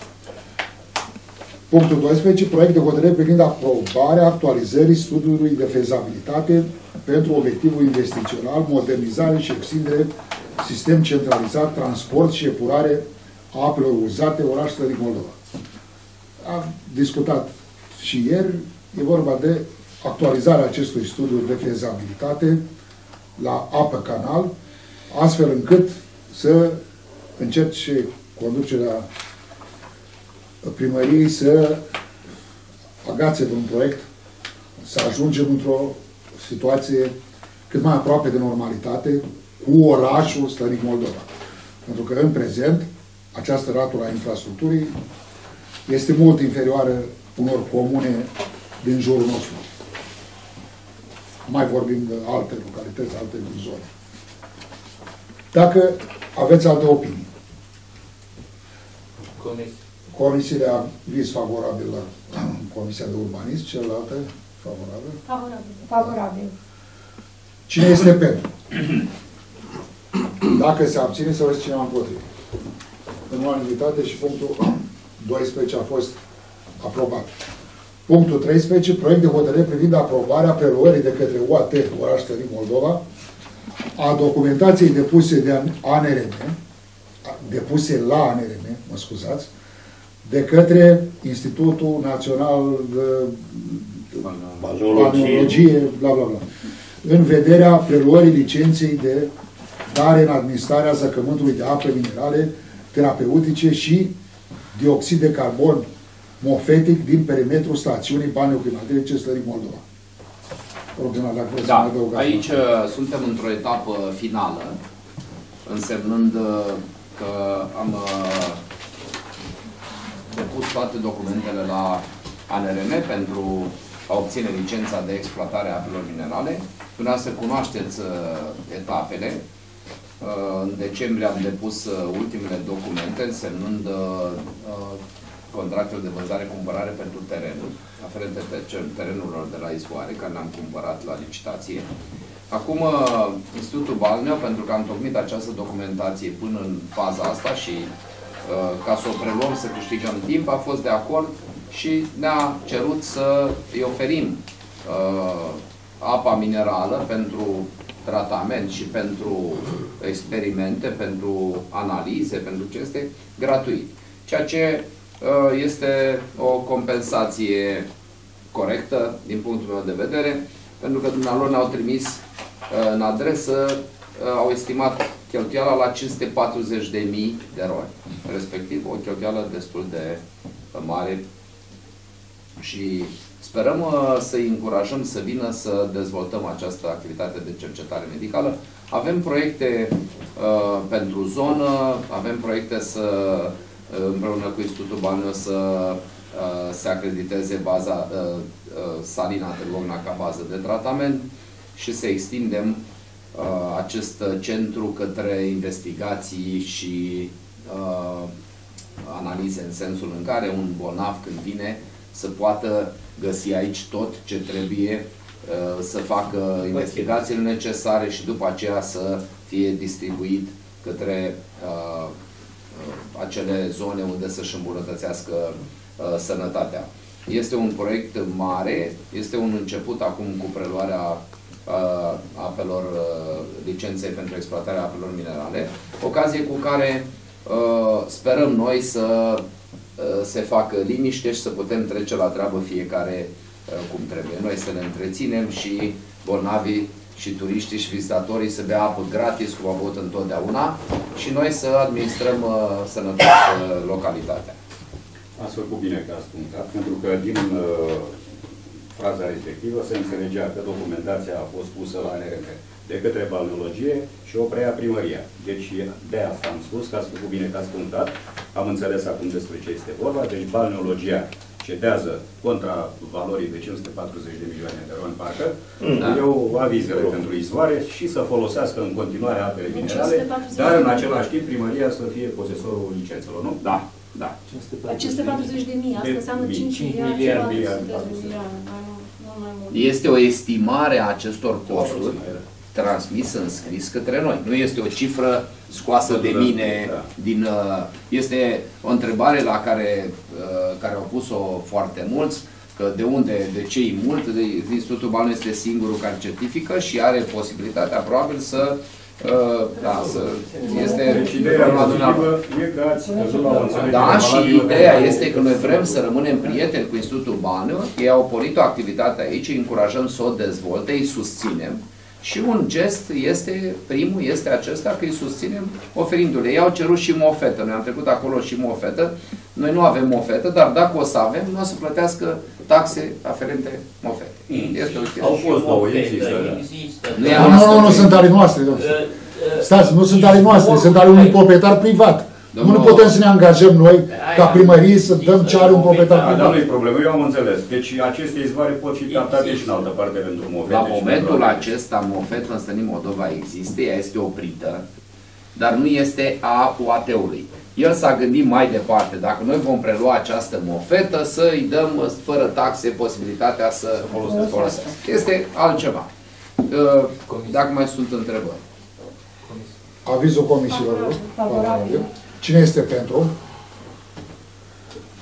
[SPEAKER 1] Punctul 12. Proiect de hotărâre privind aprobarea actualizării studiului de fezabilitate pentru obiectivul investițional, modernizare și extindere sistem centralizat, transport și epurare a apelor uzate, oraș Stăric Moldova. Am discutat și ieri, e vorba de actualizarea acestui studiu de fezabilitate la apă canal, astfel încât să încerce conducerea primăriei să agațe un proiect, să ajungem într-o situație cât mai aproape de normalitate cu orașul Stănic Moldova. Pentru că în prezent această ratură a infrastructurii este mult inferioară unor comune din jurul nostru. Mai vorbim de alte localități, alte zone. Dacă aveți alte opinii,
[SPEAKER 10] Comisie.
[SPEAKER 1] comisiile aviz favorabil la (clears throat) Comisia de Urbanism, celelalte favorabil.
[SPEAKER 5] Favorabil.
[SPEAKER 7] Favorabil.
[SPEAKER 1] Cine este pentru? (clears throat) Dacă se abține, să vezi cineva împotrivă. În unanimitate și punctul (clears throat) 12 a fost aprobat. Punctul 13, proiect de hotărâre privind aprobarea preluării de către UAT, Oraș Tăric Moldova, a documentației depuse de ANRM, depuse la ANRM, mă scuzați, de către Institutul Național de Balneologie, bla bla bla, în vederea preluării licenței de dare în administrarea zăcământului de ape minerale terapeutice și dioxid de carbon mofetic din perimetrul stațiunii balneoclimatice Stării Moldova. Problema, dacă vreți să mai
[SPEAKER 3] Da,
[SPEAKER 1] adăugați.
[SPEAKER 3] aici uh, suntem într-o etapă finală, însemnând uh, că am uh, depus toate documentele la ANRM pentru a obține licența de exploatare a apelor minerale. Dumneavoastră cunoașteți uh, etapele. Uh, În decembrie am depus uh, ultimele documente, însemnând uh, uh, contractul de vânzare-cumpărare pentru terenuri, aferente te- ce- terenurilor de la Izvoare, care le-am cumpărat la licitație. Acum, uh, Institutul Balneo, pentru că am tocmit această documentație până în faza asta și uh, ca să o preluăm, să câștigăm timp, a fost de acord și ne-a cerut să îi oferim uh, apa minerală pentru tratament și pentru experimente, pentru analize, pentru ce este gratuit. Ceea ce uh, este o compensație corectă din punctul meu de vedere, pentru că dumnealor ne-au trimis uh, în adresă, uh, au estimat cheltuiala la 540.000 de roli, respectiv o cheltuială destul de uh, mare și sperăm uh, să-i încurajăm să vină să dezvoltăm această activitate de cercetare medicală. Avem proiecte uh, pentru zonă, avem proiecte să, uh, împreună cu Institutul Balneo să uh, se acrediteze baza uh, uh, Salina Târgovna ca bază de tratament și să extindem uh, acest centru către investigații și uh, analize în sensul în care un bolnav când vine să poată găsi aici tot ce trebuie uh, să facă investigațiile necesare și după aceea să fie distribuit către uh, uh, acele zone unde să-și îmbunătățească uh, sănătatea. Este un proiect mare, este un început acum cu preluarea uh, apelor, uh, licenței pentru exploatarea apelor minerale, ocazie cu care uh, sperăm noi să uh, se facă liniște și să putem trece la treabă fiecare uh, cum trebuie. Noi să ne întreținem și bolnavii și turiștii și vizitatorii să bea apă gratis, cum au avut întotdeauna, și noi să administrăm uh, sănătos uh, localitatea.
[SPEAKER 6] Ați făcut bine că ați punctat, pentru că din uh, fraza respectivă se înțelegea că documentația a fost pusă la NRP de către balneologie și o preia primăria. Deci de asta am spus că ați făcut bine că ați punctat. Am înțeles acum despre ce este vorba. Deci balneologia cedează contra valorii de 540 de milioane de ron parcă, da. eu avizele pentru izvoare și să folosească în continuare apele minerale, dar în același timp primăria să fie posesorul licențelor, nu?
[SPEAKER 3] Da, da.
[SPEAKER 5] 540 de mii, asta înseamnă 5 miliarde,
[SPEAKER 3] Este o estimare a acestor costuri transmis în scris către noi. Nu este o cifră scoasă de mine din... uh, Este o întrebare la care, uh, care au pus-o foarte mulți, că de unde, de ce e mult, de, Institutul Banu este singurul care certifică și are posibilitatea probabil să uh, da, să este
[SPEAKER 6] Deci ideea pozitivă e că ați căzut la o înțelegere
[SPEAKER 3] da, și
[SPEAKER 6] valabilă
[SPEAKER 3] ideea
[SPEAKER 6] pentru
[SPEAKER 3] este că noi vrem să rămânem prieteni cu Institutul Banu, ei au pornit o activitate aici, îi încurajăm să o dezvolte, îi susținem. Și un gest este, primul este acesta, că îi susținem oferindu-le. Ei au cerut și mofetă, noi am trecut acolo și mofetă. Noi nu avem mofetă, dar dacă o să avem, nu o să plătească taxe aferente mofete. Este o chestie.
[SPEAKER 6] Au fost două, există.
[SPEAKER 8] Există.
[SPEAKER 3] Nu e
[SPEAKER 1] Nu, nu, nu, nu sunt ale noastre, domnule. Stați, nu sunt ale noastre, sunt ale unui proprietar privat. Nu, nu putem să ne angajăm noi, ca primărie, să dăm ce are un proprietar
[SPEAKER 6] Da, dar
[SPEAKER 1] privat.
[SPEAKER 6] nu e problemă, eu am înțeles. Deci aceste izvoare pot fi captate și în altă parte pentru movete.
[SPEAKER 3] La
[SPEAKER 6] și
[SPEAKER 3] momentul
[SPEAKER 6] pentru alte.
[SPEAKER 3] acesta, mofetul în Stănin Moldova există, ea este oprită, dar nu este a UAT-ului. El s-a gândit mai departe, dacă noi vom prelua această mofetă, să îi dăm uh, fără taxe posibilitatea să folosească. Este altceva. Uh, Dacă mai sunt întrebări.
[SPEAKER 1] Avizul comisiilor.
[SPEAKER 7] Favorabil.
[SPEAKER 1] Favorabil. Cine este pentru?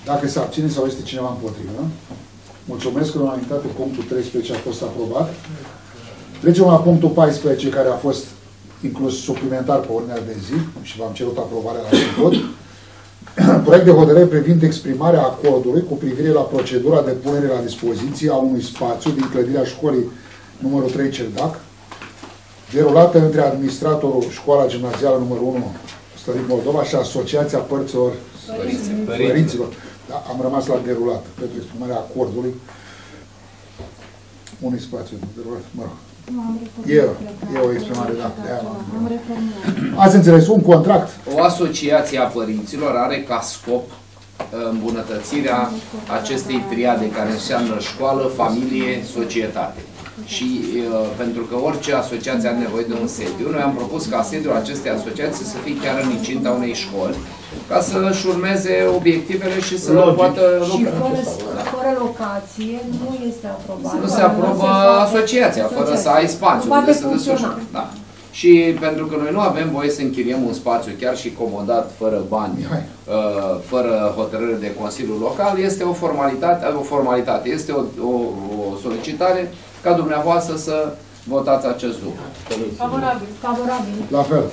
[SPEAKER 1] Dacă se abține sau este cineva împotrivă? Mulțumesc că în unanimitate punctul 13 a fost aprobat. Trecem la punctul 14 care a fost inclus suplimentar pe ordinea de zi și v-am cerut aprobarea la început. (clears throat) Proiect de hotărâre privind exprimarea acordului cu privire la procedura de punere la dispoziție a unui spațiu din clădirea școlii numărul 3 Cerdac, derulată între administratorul Școala Gimnazială numărul 1 Stăric Moldova și Asociația Părților Părinților. Da, am rămas la derulat pentru exprimarea acordului unui spațiu derulat, mă rog.
[SPEAKER 4] Nu, am
[SPEAKER 1] E,
[SPEAKER 4] reformulat.
[SPEAKER 1] e o exprimare, da, de aia m-am-
[SPEAKER 4] Am reformulat.
[SPEAKER 1] Ați înțeles, un contract
[SPEAKER 3] O asociație a părinților are ca scop uh, îmbunătățirea acestei triade care înseamnă școală, familie, societate. Și uh, pentru că orice asociație are nevoie de un sediu, noi am propus ca sediul acestei asociații să fie chiar în incinta unei școli, ca să își urmeze obiectivele și să
[SPEAKER 1] Logic.
[SPEAKER 3] poată
[SPEAKER 7] Și
[SPEAKER 3] lucra.
[SPEAKER 7] fără, fără locație nu este aprobat.
[SPEAKER 3] Nu se aprobă asociația, fără să ai spațiu.
[SPEAKER 7] Poate
[SPEAKER 3] unde să
[SPEAKER 7] funcționa.
[SPEAKER 3] desfășori. Da. Și pentru că noi nu avem voie să închiriem un spațiu chiar și comodat, fără bani,
[SPEAKER 1] Mihai.
[SPEAKER 3] uh, fără hotărâre de Consiliul Local, este o formalitate, o formalitate, este o, o, o solicitare ca dumneavoastră să votați acest lucru.
[SPEAKER 5] Favorabil.
[SPEAKER 7] Favorabil.
[SPEAKER 1] La fel.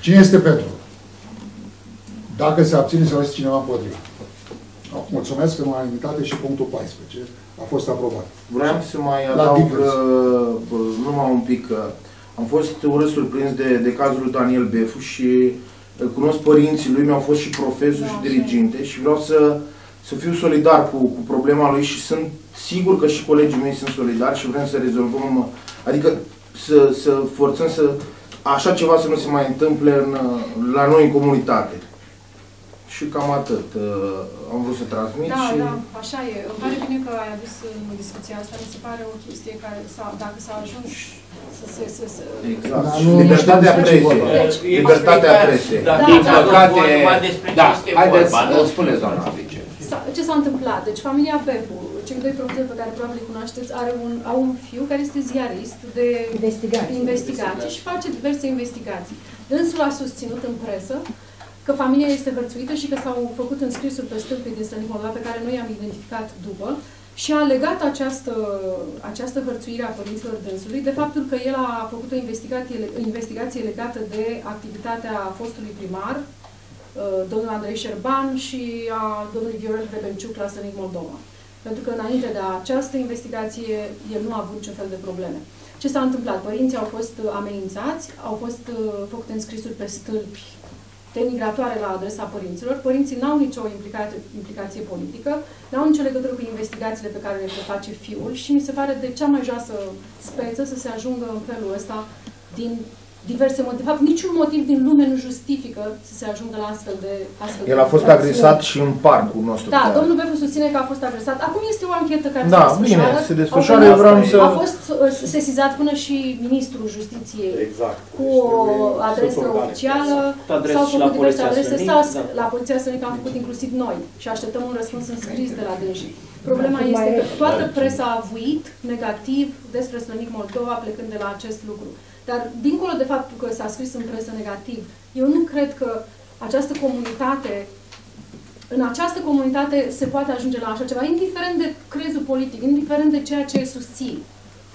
[SPEAKER 1] Cine este pentru? Dacă se abține sau este cineva împotriva. No, Mulțumesc în unanimitate și punctul 14 a fost aprobat.
[SPEAKER 9] Vreau să mai
[SPEAKER 1] La
[SPEAKER 9] adaug
[SPEAKER 1] Dickens.
[SPEAKER 9] uh, numai un pic că am fost urât surprins de, de cazul lui Daniel Befu și uh, cunosc părinții lui, mi-au fost și profesori și diriginte și vreau să, să fiu solidar cu, cu problema lui și sunt sigur că și colegii mei sunt solidari și vrem să rezolvăm, adică să, să forțăm să așa ceva să nu se mai întâmple în, uh, la noi în comunitate. Și cam atât uh, am vrut să transmit
[SPEAKER 5] Da,
[SPEAKER 9] și...
[SPEAKER 5] da, așa e. Îmi pare bine că ai adus în discuția asta. Mi se pare o chestie care, s-a, dacă s-a ajuns să se... Să, să,
[SPEAKER 9] Exact.
[SPEAKER 1] Dar
[SPEAKER 9] Și
[SPEAKER 1] nu-
[SPEAKER 9] libertatea
[SPEAKER 1] nu știu
[SPEAKER 9] presei.
[SPEAKER 1] vorba.
[SPEAKER 5] Deci,
[SPEAKER 9] Libertatea presei.
[SPEAKER 8] Da,
[SPEAKER 3] Din
[SPEAKER 8] da,
[SPEAKER 3] păcate,
[SPEAKER 8] vorba despre ce
[SPEAKER 3] da,
[SPEAKER 8] este
[SPEAKER 3] haideți,
[SPEAKER 8] vorba, nu?
[SPEAKER 3] uh, spuneți doamna Aplice.
[SPEAKER 5] S-a- Ce s-a întâmplat? Deci familia Befu, cei doi profesori pe care probabil îi cunoașteți, are un, au un fiu care este ziarist de
[SPEAKER 7] Investigații.
[SPEAKER 5] investigații și face diverse investigații. Dânsul a susținut în presă că familia este hărțuită și că s-au făcut înscrisuri pe stâlpii din Stănic Moldova pe care noi am identificat după și a legat această, această hărțuire a părinților dânsului de faptul că el a făcut o investigație, investigație legată de activitatea fostului primar, uh, domnul Andrei Șerban și a domnului Viorel Rebenciuc la Stănic Moldova. Pentru că înainte de această investigație, el nu a avut niciun fel de probleme. Ce s-a întâmplat? Părinții au fost uh, amenințați, au fost uh, făcute înscrisuri pe stâlpi denigratoare la adresa părinților. Părinții n-au nicio implicație, implicație politică, n-au nicio legătură cu investigațiile pe care le face fiul și mi se pare de cea mai joasă speță să se ajungă în felul ăsta din diverse motive. De fapt, niciun motiv din lume nu justifică să se ajungă la astfel de astfel
[SPEAKER 9] El
[SPEAKER 5] de
[SPEAKER 9] a fost agresat și în parcul nostru.
[SPEAKER 5] Da,
[SPEAKER 9] chiar.
[SPEAKER 5] domnul Befu susține că a fost agresat. Acum este o anchetă care
[SPEAKER 9] Da,
[SPEAKER 5] se
[SPEAKER 9] bine,
[SPEAKER 5] desfășoară.
[SPEAKER 9] se desfășoară,
[SPEAKER 5] Au
[SPEAKER 9] eu vreau
[SPEAKER 5] venit-
[SPEAKER 9] să-
[SPEAKER 5] A fost uh, sesizat până și ministrul justiției
[SPEAKER 2] Exact.
[SPEAKER 5] cu o adresă oficială,
[SPEAKER 8] Adresă
[SPEAKER 5] s-au
[SPEAKER 8] și la
[SPEAKER 5] făcut diverse
[SPEAKER 8] Poliția
[SPEAKER 5] adrese,
[SPEAKER 8] Sănic,
[SPEAKER 5] sau
[SPEAKER 8] da.
[SPEAKER 5] la Poliția Sănic am făcut inclusiv noi și așteptăm un răspuns în scris de la dânsii. Problema
[SPEAKER 7] Cât
[SPEAKER 5] este
[SPEAKER 7] mai
[SPEAKER 5] că
[SPEAKER 7] e.
[SPEAKER 5] toată presa a avuit negativ despre Slănic Moldova plecând de la acest lucru. Dar dincolo de faptul că s-a scris în presă negativ, eu nu cred că această comunitate în această comunitate se poate ajunge la așa ceva, indiferent de crezul politic, indiferent de ceea ce susții.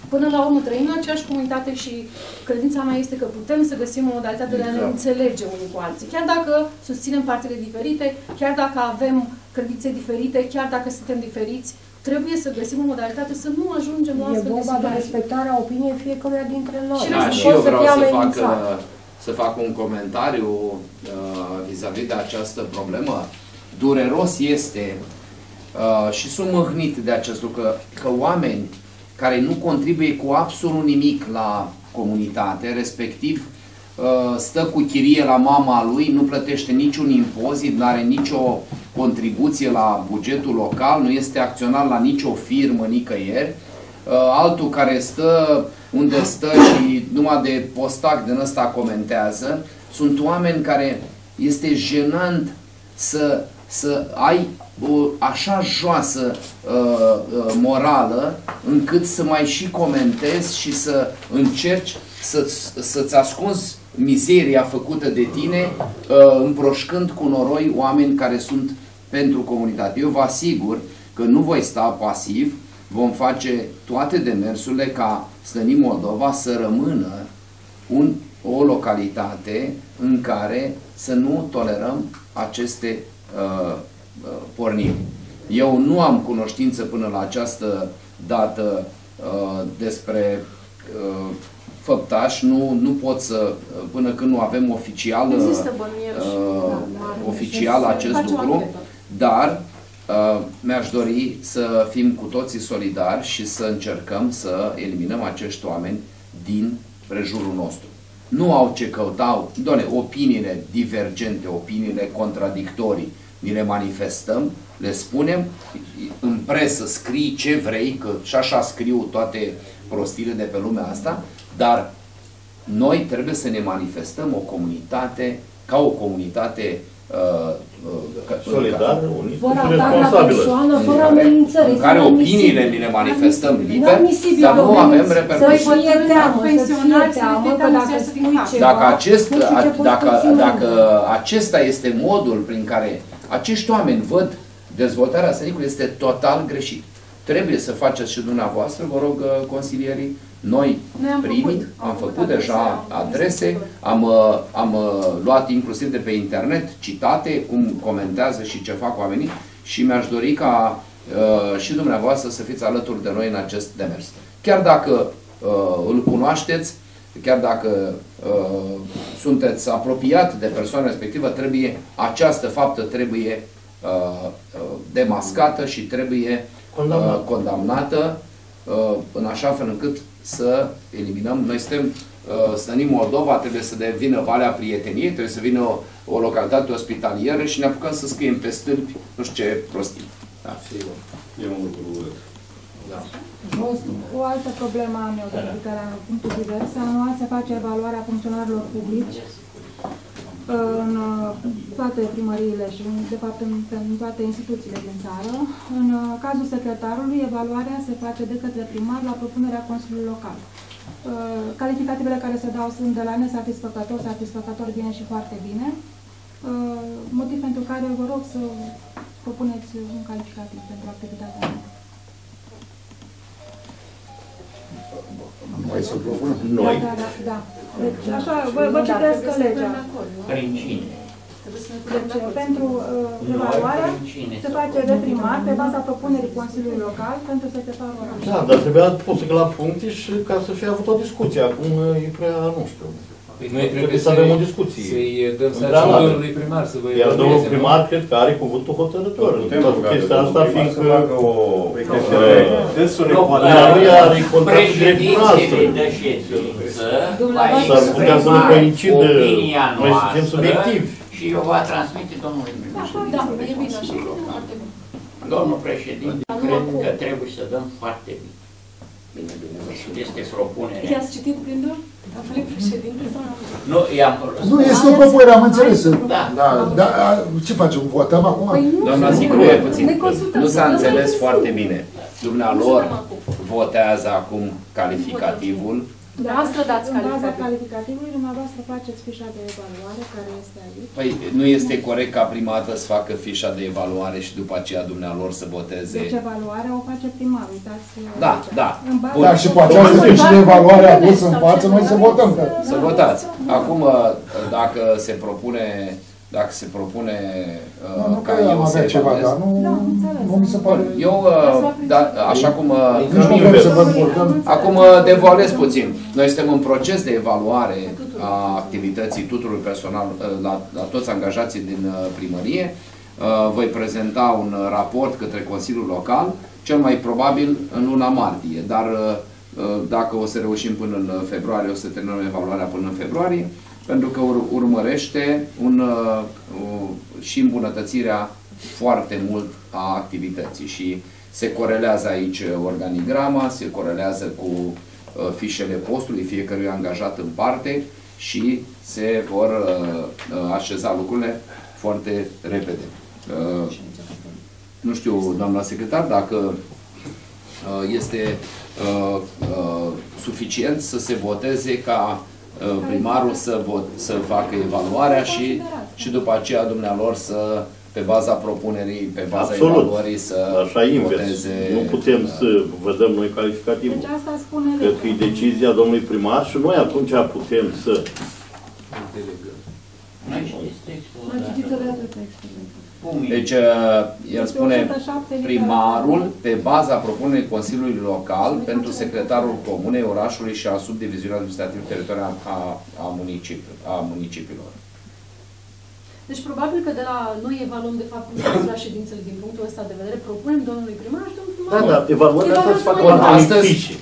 [SPEAKER 5] Până la urmă trăim în aceeași comunitate și credința mea este că putem să găsim o modalitate de a ne
[SPEAKER 9] Exact.
[SPEAKER 5] înțelege unii cu alții. Chiar dacă susținem partide diferite, chiar dacă avem credințe diferite, chiar dacă suntem diferiți, trebuie să găsim o modalitate să nu ajungem la
[SPEAKER 7] E
[SPEAKER 5] astfel de
[SPEAKER 7] vorba de
[SPEAKER 5] situații.
[SPEAKER 7] respectarea opiniei fiecăruia dintre noi.
[SPEAKER 5] Și
[SPEAKER 3] Da,
[SPEAKER 5] Nu
[SPEAKER 3] și
[SPEAKER 5] pot
[SPEAKER 3] eu
[SPEAKER 7] să
[SPEAKER 3] vreau
[SPEAKER 7] fie
[SPEAKER 3] să fac,
[SPEAKER 7] amenințat.
[SPEAKER 3] uh, să fac un comentariu uh, vis-a-vis de această problemă. Dureros este uh, și sunt mâhnit de acest lucru, că, că oameni care nu contribuie cu absolut nimic la comunitate, respectiv uh, stă cu chirie la mama lui, nu plătește niciun impozit, nu are nicio contribuție la bugetul local, nu este acționar la nicio firmă nicăieri, Uh, altul care stă unde stă și numai de postac din ăsta comentează, sunt oameni care este jenant să, să ai o așa joasă uh, uh, morală încât să mai și comentezi și să încerci să, să-ți ascunzi mizeria făcută de tine uh, împroșcând cu noroi oameni care sunt pentru comunitate. Eu vă asigur că nu voi sta pasiv, vom face toate demersurile ca Stănim Moldova să rămână un, o localitate în care să nu tolerăm aceste uh, uh, porniri. Eu nu am cunoștință până la această dată uh, despre uh, făptași, nu, nu pot să, până când nu avem oficial,
[SPEAKER 5] Există bănuieli și-
[SPEAKER 3] uh,
[SPEAKER 5] da, da,
[SPEAKER 3] oficial
[SPEAKER 5] se
[SPEAKER 3] acest
[SPEAKER 5] face o
[SPEAKER 3] lucru,
[SPEAKER 5] anchetă.
[SPEAKER 3] Dar uh, mi-aș dori să fim cu toții solidari și să încercăm să eliminăm acești oameni din prejurul nostru. Nu au ce căutau, doamne, opiniile divergente, opiniile contradictorii, ni le manifestăm, le spunem, în presă scrii ce vrei, că și așa scriu toate prostiile de pe lumea asta, dar noi trebuie să ne manifestăm o comunitate, ca o comunitate uh, uh,
[SPEAKER 2] Solidar, unit
[SPEAKER 7] Fără
[SPEAKER 2] și
[SPEAKER 7] atac la
[SPEAKER 2] responsabilă.
[SPEAKER 7] persoană,
[SPEAKER 3] în
[SPEAKER 7] fără
[SPEAKER 3] care-
[SPEAKER 7] amenințări.
[SPEAKER 3] în care
[SPEAKER 7] este
[SPEAKER 3] opiniile
[SPEAKER 7] inadmisibil.
[SPEAKER 3] ni le manifestăm liber,
[SPEAKER 7] Inadmisibil,
[SPEAKER 3] dar nu
[SPEAKER 7] domnule,
[SPEAKER 3] avem
[SPEAKER 7] Să
[SPEAKER 3] repercusiuni.
[SPEAKER 7] fie teamă, să fie
[SPEAKER 5] pensionari, să
[SPEAKER 7] teamă,
[SPEAKER 5] fie
[SPEAKER 7] că
[SPEAKER 5] teamă
[SPEAKER 7] dacă
[SPEAKER 5] să
[SPEAKER 7] spui
[SPEAKER 5] iasă
[SPEAKER 7] ceva,
[SPEAKER 3] Dacă, acest,
[SPEAKER 7] nu știu ce poți
[SPEAKER 3] dacă,
[SPEAKER 7] conține.
[SPEAKER 3] dacă acesta este modul prin care acești oameni văd dezvoltarea sănicului, este total greșit. Trebuie să faceți și dumneavoastră, vă rog, uh, consilierii, noi
[SPEAKER 5] Noi am
[SPEAKER 3] primit,
[SPEAKER 5] făcut,
[SPEAKER 3] am
[SPEAKER 5] am
[SPEAKER 3] făcut
[SPEAKER 5] făcut
[SPEAKER 3] deja
[SPEAKER 5] adrese,
[SPEAKER 3] adrese, am, uh, am uh, luat inclusiv de pe internet citate, cum comentează și ce fac oamenii și mi-aș dori ca uh, și dumneavoastră să fiți alături de noi în acest demers. Chiar dacă uh, îl cunoașteți, chiar dacă uh, sunteți apropiat de persoana respectivă, trebuie, această faptă trebuie uh, uh, demascată și trebuie
[SPEAKER 2] Condamnată.
[SPEAKER 3] uh, condamnată uh, în așa fel încât să eliminăm. Noi suntem, uh, Stănim Moldova, trebuie să devină Valea Prieteniei, trebuie să vină o, o localitate ospitalieră și ne apucăm să scriem pe stâlpi nu știu ce prostii. Da.
[SPEAKER 6] Sigur. E un lucru urât.
[SPEAKER 3] Da.
[SPEAKER 4] O altă problemă am eu de ridicare în punctul divers. Anual se face evaluarea funcționarilor publici în uh, toate primăriile și, de fapt, în, în toate instituțiile din țară. În uh, cazul secretarului, evaluarea se face de către primar la propunerea Consiliului Local. Uh, Calificativele care se dau sunt de la nesatisfăcător, satisfăcător, bine și foarte bine. Uh, Motiv pentru care vă rog să propuneți un calificativ pentru activitatea mea.
[SPEAKER 1] Noi să propunem.
[SPEAKER 2] Noi.
[SPEAKER 4] Da, da, da. Deci, așa, vă, vă citesc legea.
[SPEAKER 8] Prin cine?
[SPEAKER 4] Deci, pentru uh,
[SPEAKER 8] Noi
[SPEAKER 4] evaluarea
[SPEAKER 8] prin cine?
[SPEAKER 4] se face de primar pe baza propunerii Consiliului Local pentru secretarul oraș.
[SPEAKER 2] Da, dar trebuia pus la puncte și ca să fie avut o discuție. Acum e prea, nu știu.
[SPEAKER 10] Păi noi trebuie
[SPEAKER 11] Trebuie să
[SPEAKER 10] să
[SPEAKER 11] avem o discuție.
[SPEAKER 10] Să-i dăm
[SPEAKER 11] În
[SPEAKER 10] sarcină
[SPEAKER 11] prealabil.
[SPEAKER 10] domnului primar să vă
[SPEAKER 11] Iar domnul
[SPEAKER 10] evalueze, nu?
[SPEAKER 11] primar cred că are cuvântul hotărător.
[SPEAKER 6] Putem
[SPEAKER 11] Toată
[SPEAKER 6] ruga
[SPEAKER 11] chestia
[SPEAKER 6] pe
[SPEAKER 11] asta
[SPEAKER 6] domnul primar să
[SPEAKER 11] fiindcă
[SPEAKER 6] facă o...
[SPEAKER 11] Dânsul ne
[SPEAKER 8] Nu,
[SPEAKER 11] poate...
[SPEAKER 8] uh,
[SPEAKER 11] Dar nu are contactul direct cu noastră.
[SPEAKER 8] Președințele de ședință va
[SPEAKER 11] S-ar putea să nu
[SPEAKER 8] exprima
[SPEAKER 11] coincidă.
[SPEAKER 8] opinia
[SPEAKER 11] Noi suntem
[SPEAKER 8] noastră
[SPEAKER 11] subiectivi.
[SPEAKER 8] Și eu va transmite domnului primar.
[SPEAKER 5] Da, e bine, așa e bine, foarte bine.
[SPEAKER 8] Domnul președinte,
[SPEAKER 5] Dar nu
[SPEAKER 8] cred
[SPEAKER 5] acum.
[SPEAKER 8] că trebuie să dăm foarte bine.
[SPEAKER 3] Bine, bine, vă
[SPEAKER 8] Este propunerea.
[SPEAKER 5] I-ați citit printul? Domnule președinte sau nu?
[SPEAKER 8] Nu, i-am
[SPEAKER 1] Nu, este o propunere, am înțeles.
[SPEAKER 8] Da.
[SPEAKER 1] Da, da, ce facem? Votăm acum?
[SPEAKER 5] Păi nu,
[SPEAKER 3] Doamna
[SPEAKER 5] nu,
[SPEAKER 3] Sicruie,
[SPEAKER 5] nu,
[SPEAKER 3] puțin.
[SPEAKER 5] ne consultăm.
[SPEAKER 3] Nu s-a
[SPEAKER 5] Domnule
[SPEAKER 3] înțeles
[SPEAKER 5] președinte.
[SPEAKER 3] foarte bine. Dumnealor
[SPEAKER 5] Nu știu acum.
[SPEAKER 3] votează acum calificativul.
[SPEAKER 5] Dumneavoastră dați
[SPEAKER 4] În baza
[SPEAKER 5] calificativ.
[SPEAKER 4] calificativului, dumneavoastră faceți fișa de evaluare care este aici.
[SPEAKER 3] Păi nu este corect ca prima dată să facă fișa de evaluare și după aceea dumnealor să voteze.
[SPEAKER 4] Deci evaluarea o face primarul, uitați.
[SPEAKER 3] Da,
[SPEAKER 4] aici.
[SPEAKER 3] da.
[SPEAKER 4] În baza
[SPEAKER 3] Bun.
[SPEAKER 1] Da, și cu această fișă de evaluare adusă în față, noi să votăm. Că...
[SPEAKER 3] Să votați. Acum, dacă se propune, dacă se propune uh,
[SPEAKER 1] Nu, nu că
[SPEAKER 3] ca
[SPEAKER 1] am
[SPEAKER 3] eu să
[SPEAKER 1] avea ceva,
[SPEAKER 3] evaluez.
[SPEAKER 1] dar nu,
[SPEAKER 4] Da, înțeles.
[SPEAKER 1] nu mi se pare...
[SPEAKER 3] Eu, uh, da, așa cum uh,
[SPEAKER 1] Nici nu vrem să vă încurcăm.
[SPEAKER 3] Acum uh, devoalez puțin. Noi suntem în proces de evaluare a activității tuturor personal, uh, la, la toți angajații din uh, primărie. Uh, Voi prezenta un uh, raport către Consiliul Local, cel mai probabil în luna martie, dar uh, uh, dacă o să reușim până în februarie, o să terminăm evaluarea până în februarie, pentru că ur- urmărește un, uh, uh, și îmbunătățirea foarte mult a activității și se corelează aici organigrama, se corelează cu uh, fișele postului fiecărui angajat în parte și se vor uh, uh, așeza lucrurile foarte repede. Uh, Nu știu, doamna secretar, dacă uh, este uh, uh, suficient să se voteze ca uh, primarul să, vot, să facă evaluarea și, și după aceea dumnealor să, pe baza propunerii, pe baza
[SPEAKER 11] Absolut.
[SPEAKER 3] evaluării să
[SPEAKER 11] Așa invers.
[SPEAKER 3] voteze.
[SPEAKER 11] Nu putem să vă dăm noi calificativul.
[SPEAKER 4] Deci asta spune
[SPEAKER 11] Cred că e decizia domnului primar și noi atunci putem să...
[SPEAKER 8] Mai știți textul,
[SPEAKER 4] Mai
[SPEAKER 8] da.
[SPEAKER 4] citiți odată textul.
[SPEAKER 8] Cum e?
[SPEAKER 3] Deci, uh, el
[SPEAKER 4] Este
[SPEAKER 3] spune
[SPEAKER 4] 107 litera
[SPEAKER 3] primarul,
[SPEAKER 4] A.
[SPEAKER 3] pe baza propunerii Consiliului Local, pentru secretarul comunei, orașului și a subdiviziunii administrativ-teritoriale a, a, municipi, a municipiilor.
[SPEAKER 5] Deci probabil că de la noi evaluăm de fapt cum se la ședințele din punctul ăsta de vedere, propunem domnului primar și domnul primar.
[SPEAKER 11] Da, da, evaluarea asta se facă
[SPEAKER 5] Evaluarea
[SPEAKER 11] la
[SPEAKER 3] Astăzi-
[SPEAKER 11] fișe.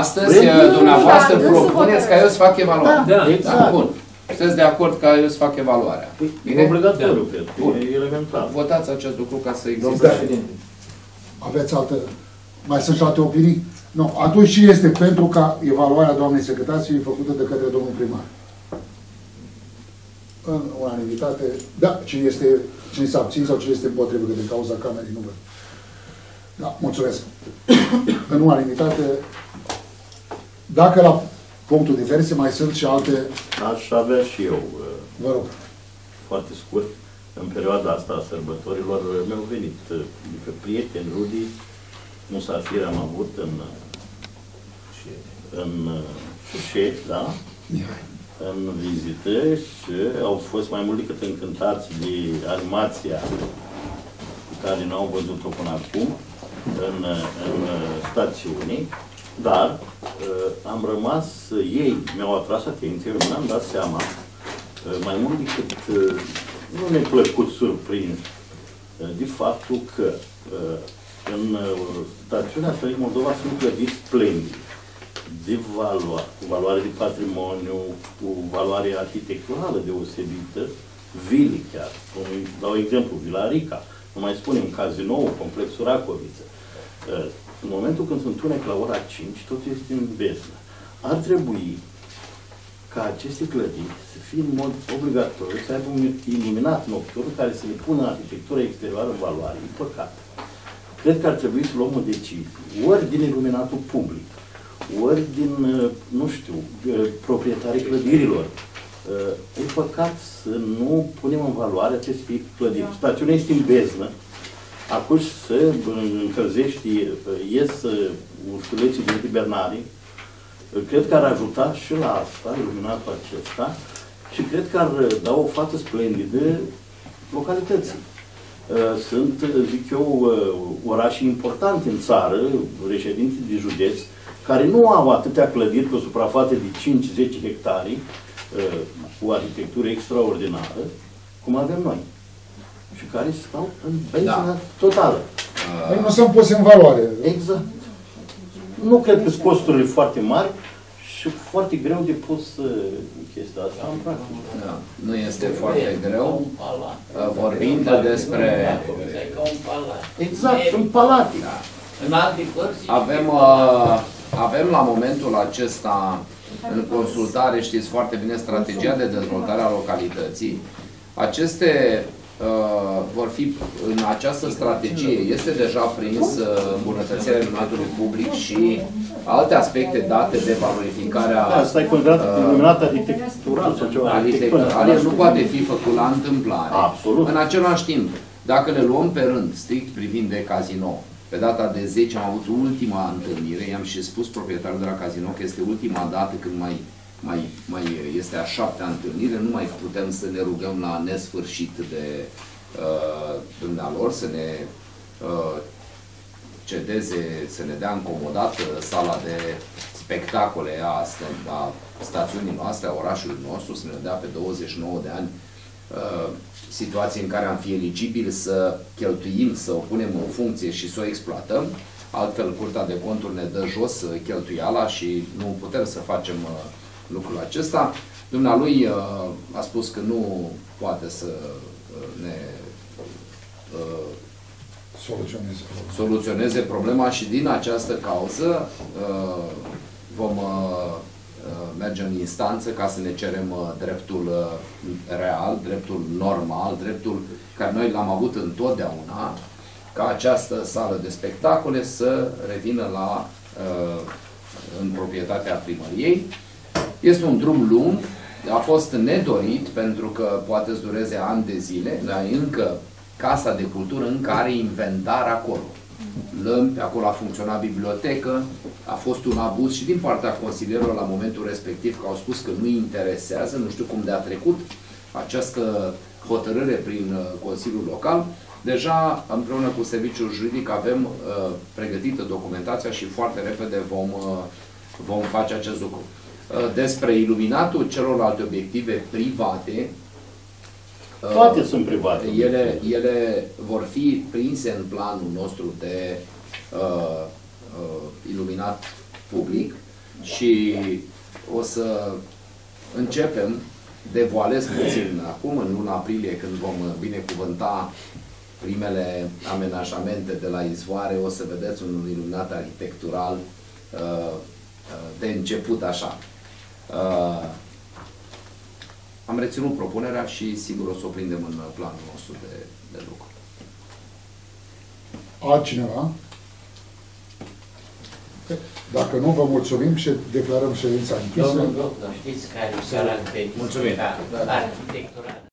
[SPEAKER 3] Astăzi,
[SPEAKER 11] Vrem-
[SPEAKER 3] uh, dumneavoastră
[SPEAKER 5] Da,
[SPEAKER 3] propuneți
[SPEAKER 5] să
[SPEAKER 3] ca eu să fac evaluarea.
[SPEAKER 11] Da, exact.
[SPEAKER 3] Bun. Sunteți de acord ca eu să fac evaluarea.
[SPEAKER 11] E
[SPEAKER 3] Bine?
[SPEAKER 11] obligatoriu, cred.
[SPEAKER 3] Bun.
[SPEAKER 11] E elementar.
[SPEAKER 3] Votați acest lucru ca să
[SPEAKER 9] Domnul
[SPEAKER 3] existe.
[SPEAKER 9] președinte.
[SPEAKER 1] Aveți altă... Mai sunt și alte opinii? Nu. Atunci și este pentru ca evaluarea doamnei secretar să fie făcută de către domnul primar. În unanimitate, da, cine este, cine s-a abținut sau cine este împotrivă, că din cauza camerei nu văd. Da, mulțumesc. în unanimitate, dacă la punctul diverse mai sunt și alte,
[SPEAKER 11] Aș avea și eu, uh,
[SPEAKER 1] vă rog.
[SPEAKER 11] foarte scurt, în perioada asta a sărbătorilor, uh, mi-au venit uh, adică prieteni, rudii, musafiri am avut în, uh, în uh, șef, da? în vizită și au fost mai mult decât încântați de animația pe care nu au văzut-o până acum în, în stațiune, dar uh, am rămas, ei mi-au atras atenție, eu mi-am dat seama, uh, mai mult decât uh, nu neplăcut surprins uh, de faptul că uh, în uh, stațiunea Stării Moldova sunt clădiri splendide de valoare, cu valoare de patrimoniu, cu valoare arhitecturală deosebită, vile chiar. Cum îi dau exemplu, Vila Rica, nu mai spunem cazinou, complexul Racoviță. Uh, În momentul când sunt tunec la ora 5, totul este în beznă. Ar trebui ca aceste clădiri să fie în mod obligatoriu, să aibă un iluminat nocturn care să le pună arhitectura exterioară în valoare. E păcat. Cred că ar trebui să luăm o decizie, ori din iluminatul public, ori din, uh, nu știu, uh, proprietarii clădirilor. Uh, E păcat să nu punem în valoare aceste clădiri. Stațiunea este în beznă, acum se încălzești, uh, ies uh, ursuleții din hibernare, Uh, cred că ar ajuta și la asta, iluminatul acesta, și cred că ar uh, da o față splendidă localității. Uh, Sunt, uh, zic eu, uh, orașe importante în țară, reședinți de județ, care nu au atâtea clădiri pe o suprafață de 5-10 hectare, uh, cu arhitectură extraordinară, cum avem noi. Și care stau în benzină
[SPEAKER 3] Da.
[SPEAKER 11] totală.
[SPEAKER 1] Păi nu sunt puse în valoare.
[SPEAKER 11] Exact. Nu cred că sunt costurile foarte mari și foarte greu de pus uh, chestia asta în practică.
[SPEAKER 3] Da, nu este foarte greu.
[SPEAKER 8] Un palat.
[SPEAKER 3] Uh, Vorbind despre...
[SPEAKER 8] E ca un palat.
[SPEAKER 11] Exact, sunt palate.
[SPEAKER 3] Da.
[SPEAKER 8] În alte părți...
[SPEAKER 3] Avem, uh, avem la momentul acesta în consultare, știți foarte bine, strategia de dezvoltare a localității. Aceste uh, vor fi în această strategie, este deja prins uh, îmbunătățirea iluminatului public și alte aspecte date de valorificarea
[SPEAKER 11] Da, asta e considerat
[SPEAKER 3] uh,
[SPEAKER 11] iluminat arhitectural sau ceva.
[SPEAKER 3] arhitectural, el nu poate fi făcut la întâmplare.
[SPEAKER 11] Absolut.
[SPEAKER 3] În același timp, dacă le luăm pe rând, strict privind de casino, pe data de 10 am avut ultima întâlnire, i-am și spus proprietarul de la casino că este ultima dată când mai, mai, mai este a șaptea întâlnire, nu mai putem să ne rugăm la nesfârșit de uh, dumnealor, să ne uh, cedeze, să ne dea încomodat uh, sala de spectacole a, sta- a stațiunii noastre, a orașului nostru, să ne dea pe 29 de ani uh, situații în care am fi eligibil să cheltuim, să o punem în funcție și să o exploatăm. Altfel, Curtea de Conturi ne dă jos uh, cheltuiala și nu putem să facem uh, lucrul acesta. Dumnealui uh, a spus că nu poate să uh, ne uh,
[SPEAKER 1] Soluționeze problema.
[SPEAKER 3] soluționeze problema și din această cauză uh, vom uh, uh, merge în instanță ca să ne cerem uh, dreptul uh, real, dreptul normal, dreptul care noi l-am avut întotdeauna, ca această sală de spectacole să revină la, uh, în proprietatea primăriei. Este un drum lung, a fost nedorit pentru că poate să dureze ani de zile, dar încă Casa de Cultură încă are inventar acolo. Lămpi, acolo a funcționat bibliotecă, a fost un abuz și din partea consilierilor la momentul respectiv că au spus că nu interesează, nu știu cum de a trecut această hotărâre prin uh, Consiliul Local. Deja împreună cu serviciul juridic avem uh, pregătită documentația și foarte repede vom, uh, vom face acest lucru. Uh, despre iluminatul celorlalte obiective private, uh,
[SPEAKER 11] Toate sunt private.
[SPEAKER 3] ele, ele vor fi prinse în planul nostru de uh, uh, iluminat public și o să începem, devoalez puțin acum, în luna aprilie, când vom binecuvânta primele amenajamente de la izvoare, o să vedeți un iluminat arhitectural uh, uh, de început așa. Uh, am reținut propunerea și sigur o să o prindem în planul nostru de, de lucru.
[SPEAKER 1] Altcineva? Dacă nu, vă mulțumim și declarăm ședința închisă.
[SPEAKER 8] Domnul doctor, știți care e caracteristica
[SPEAKER 3] Mulțumim.
[SPEAKER 8] arhitecturală?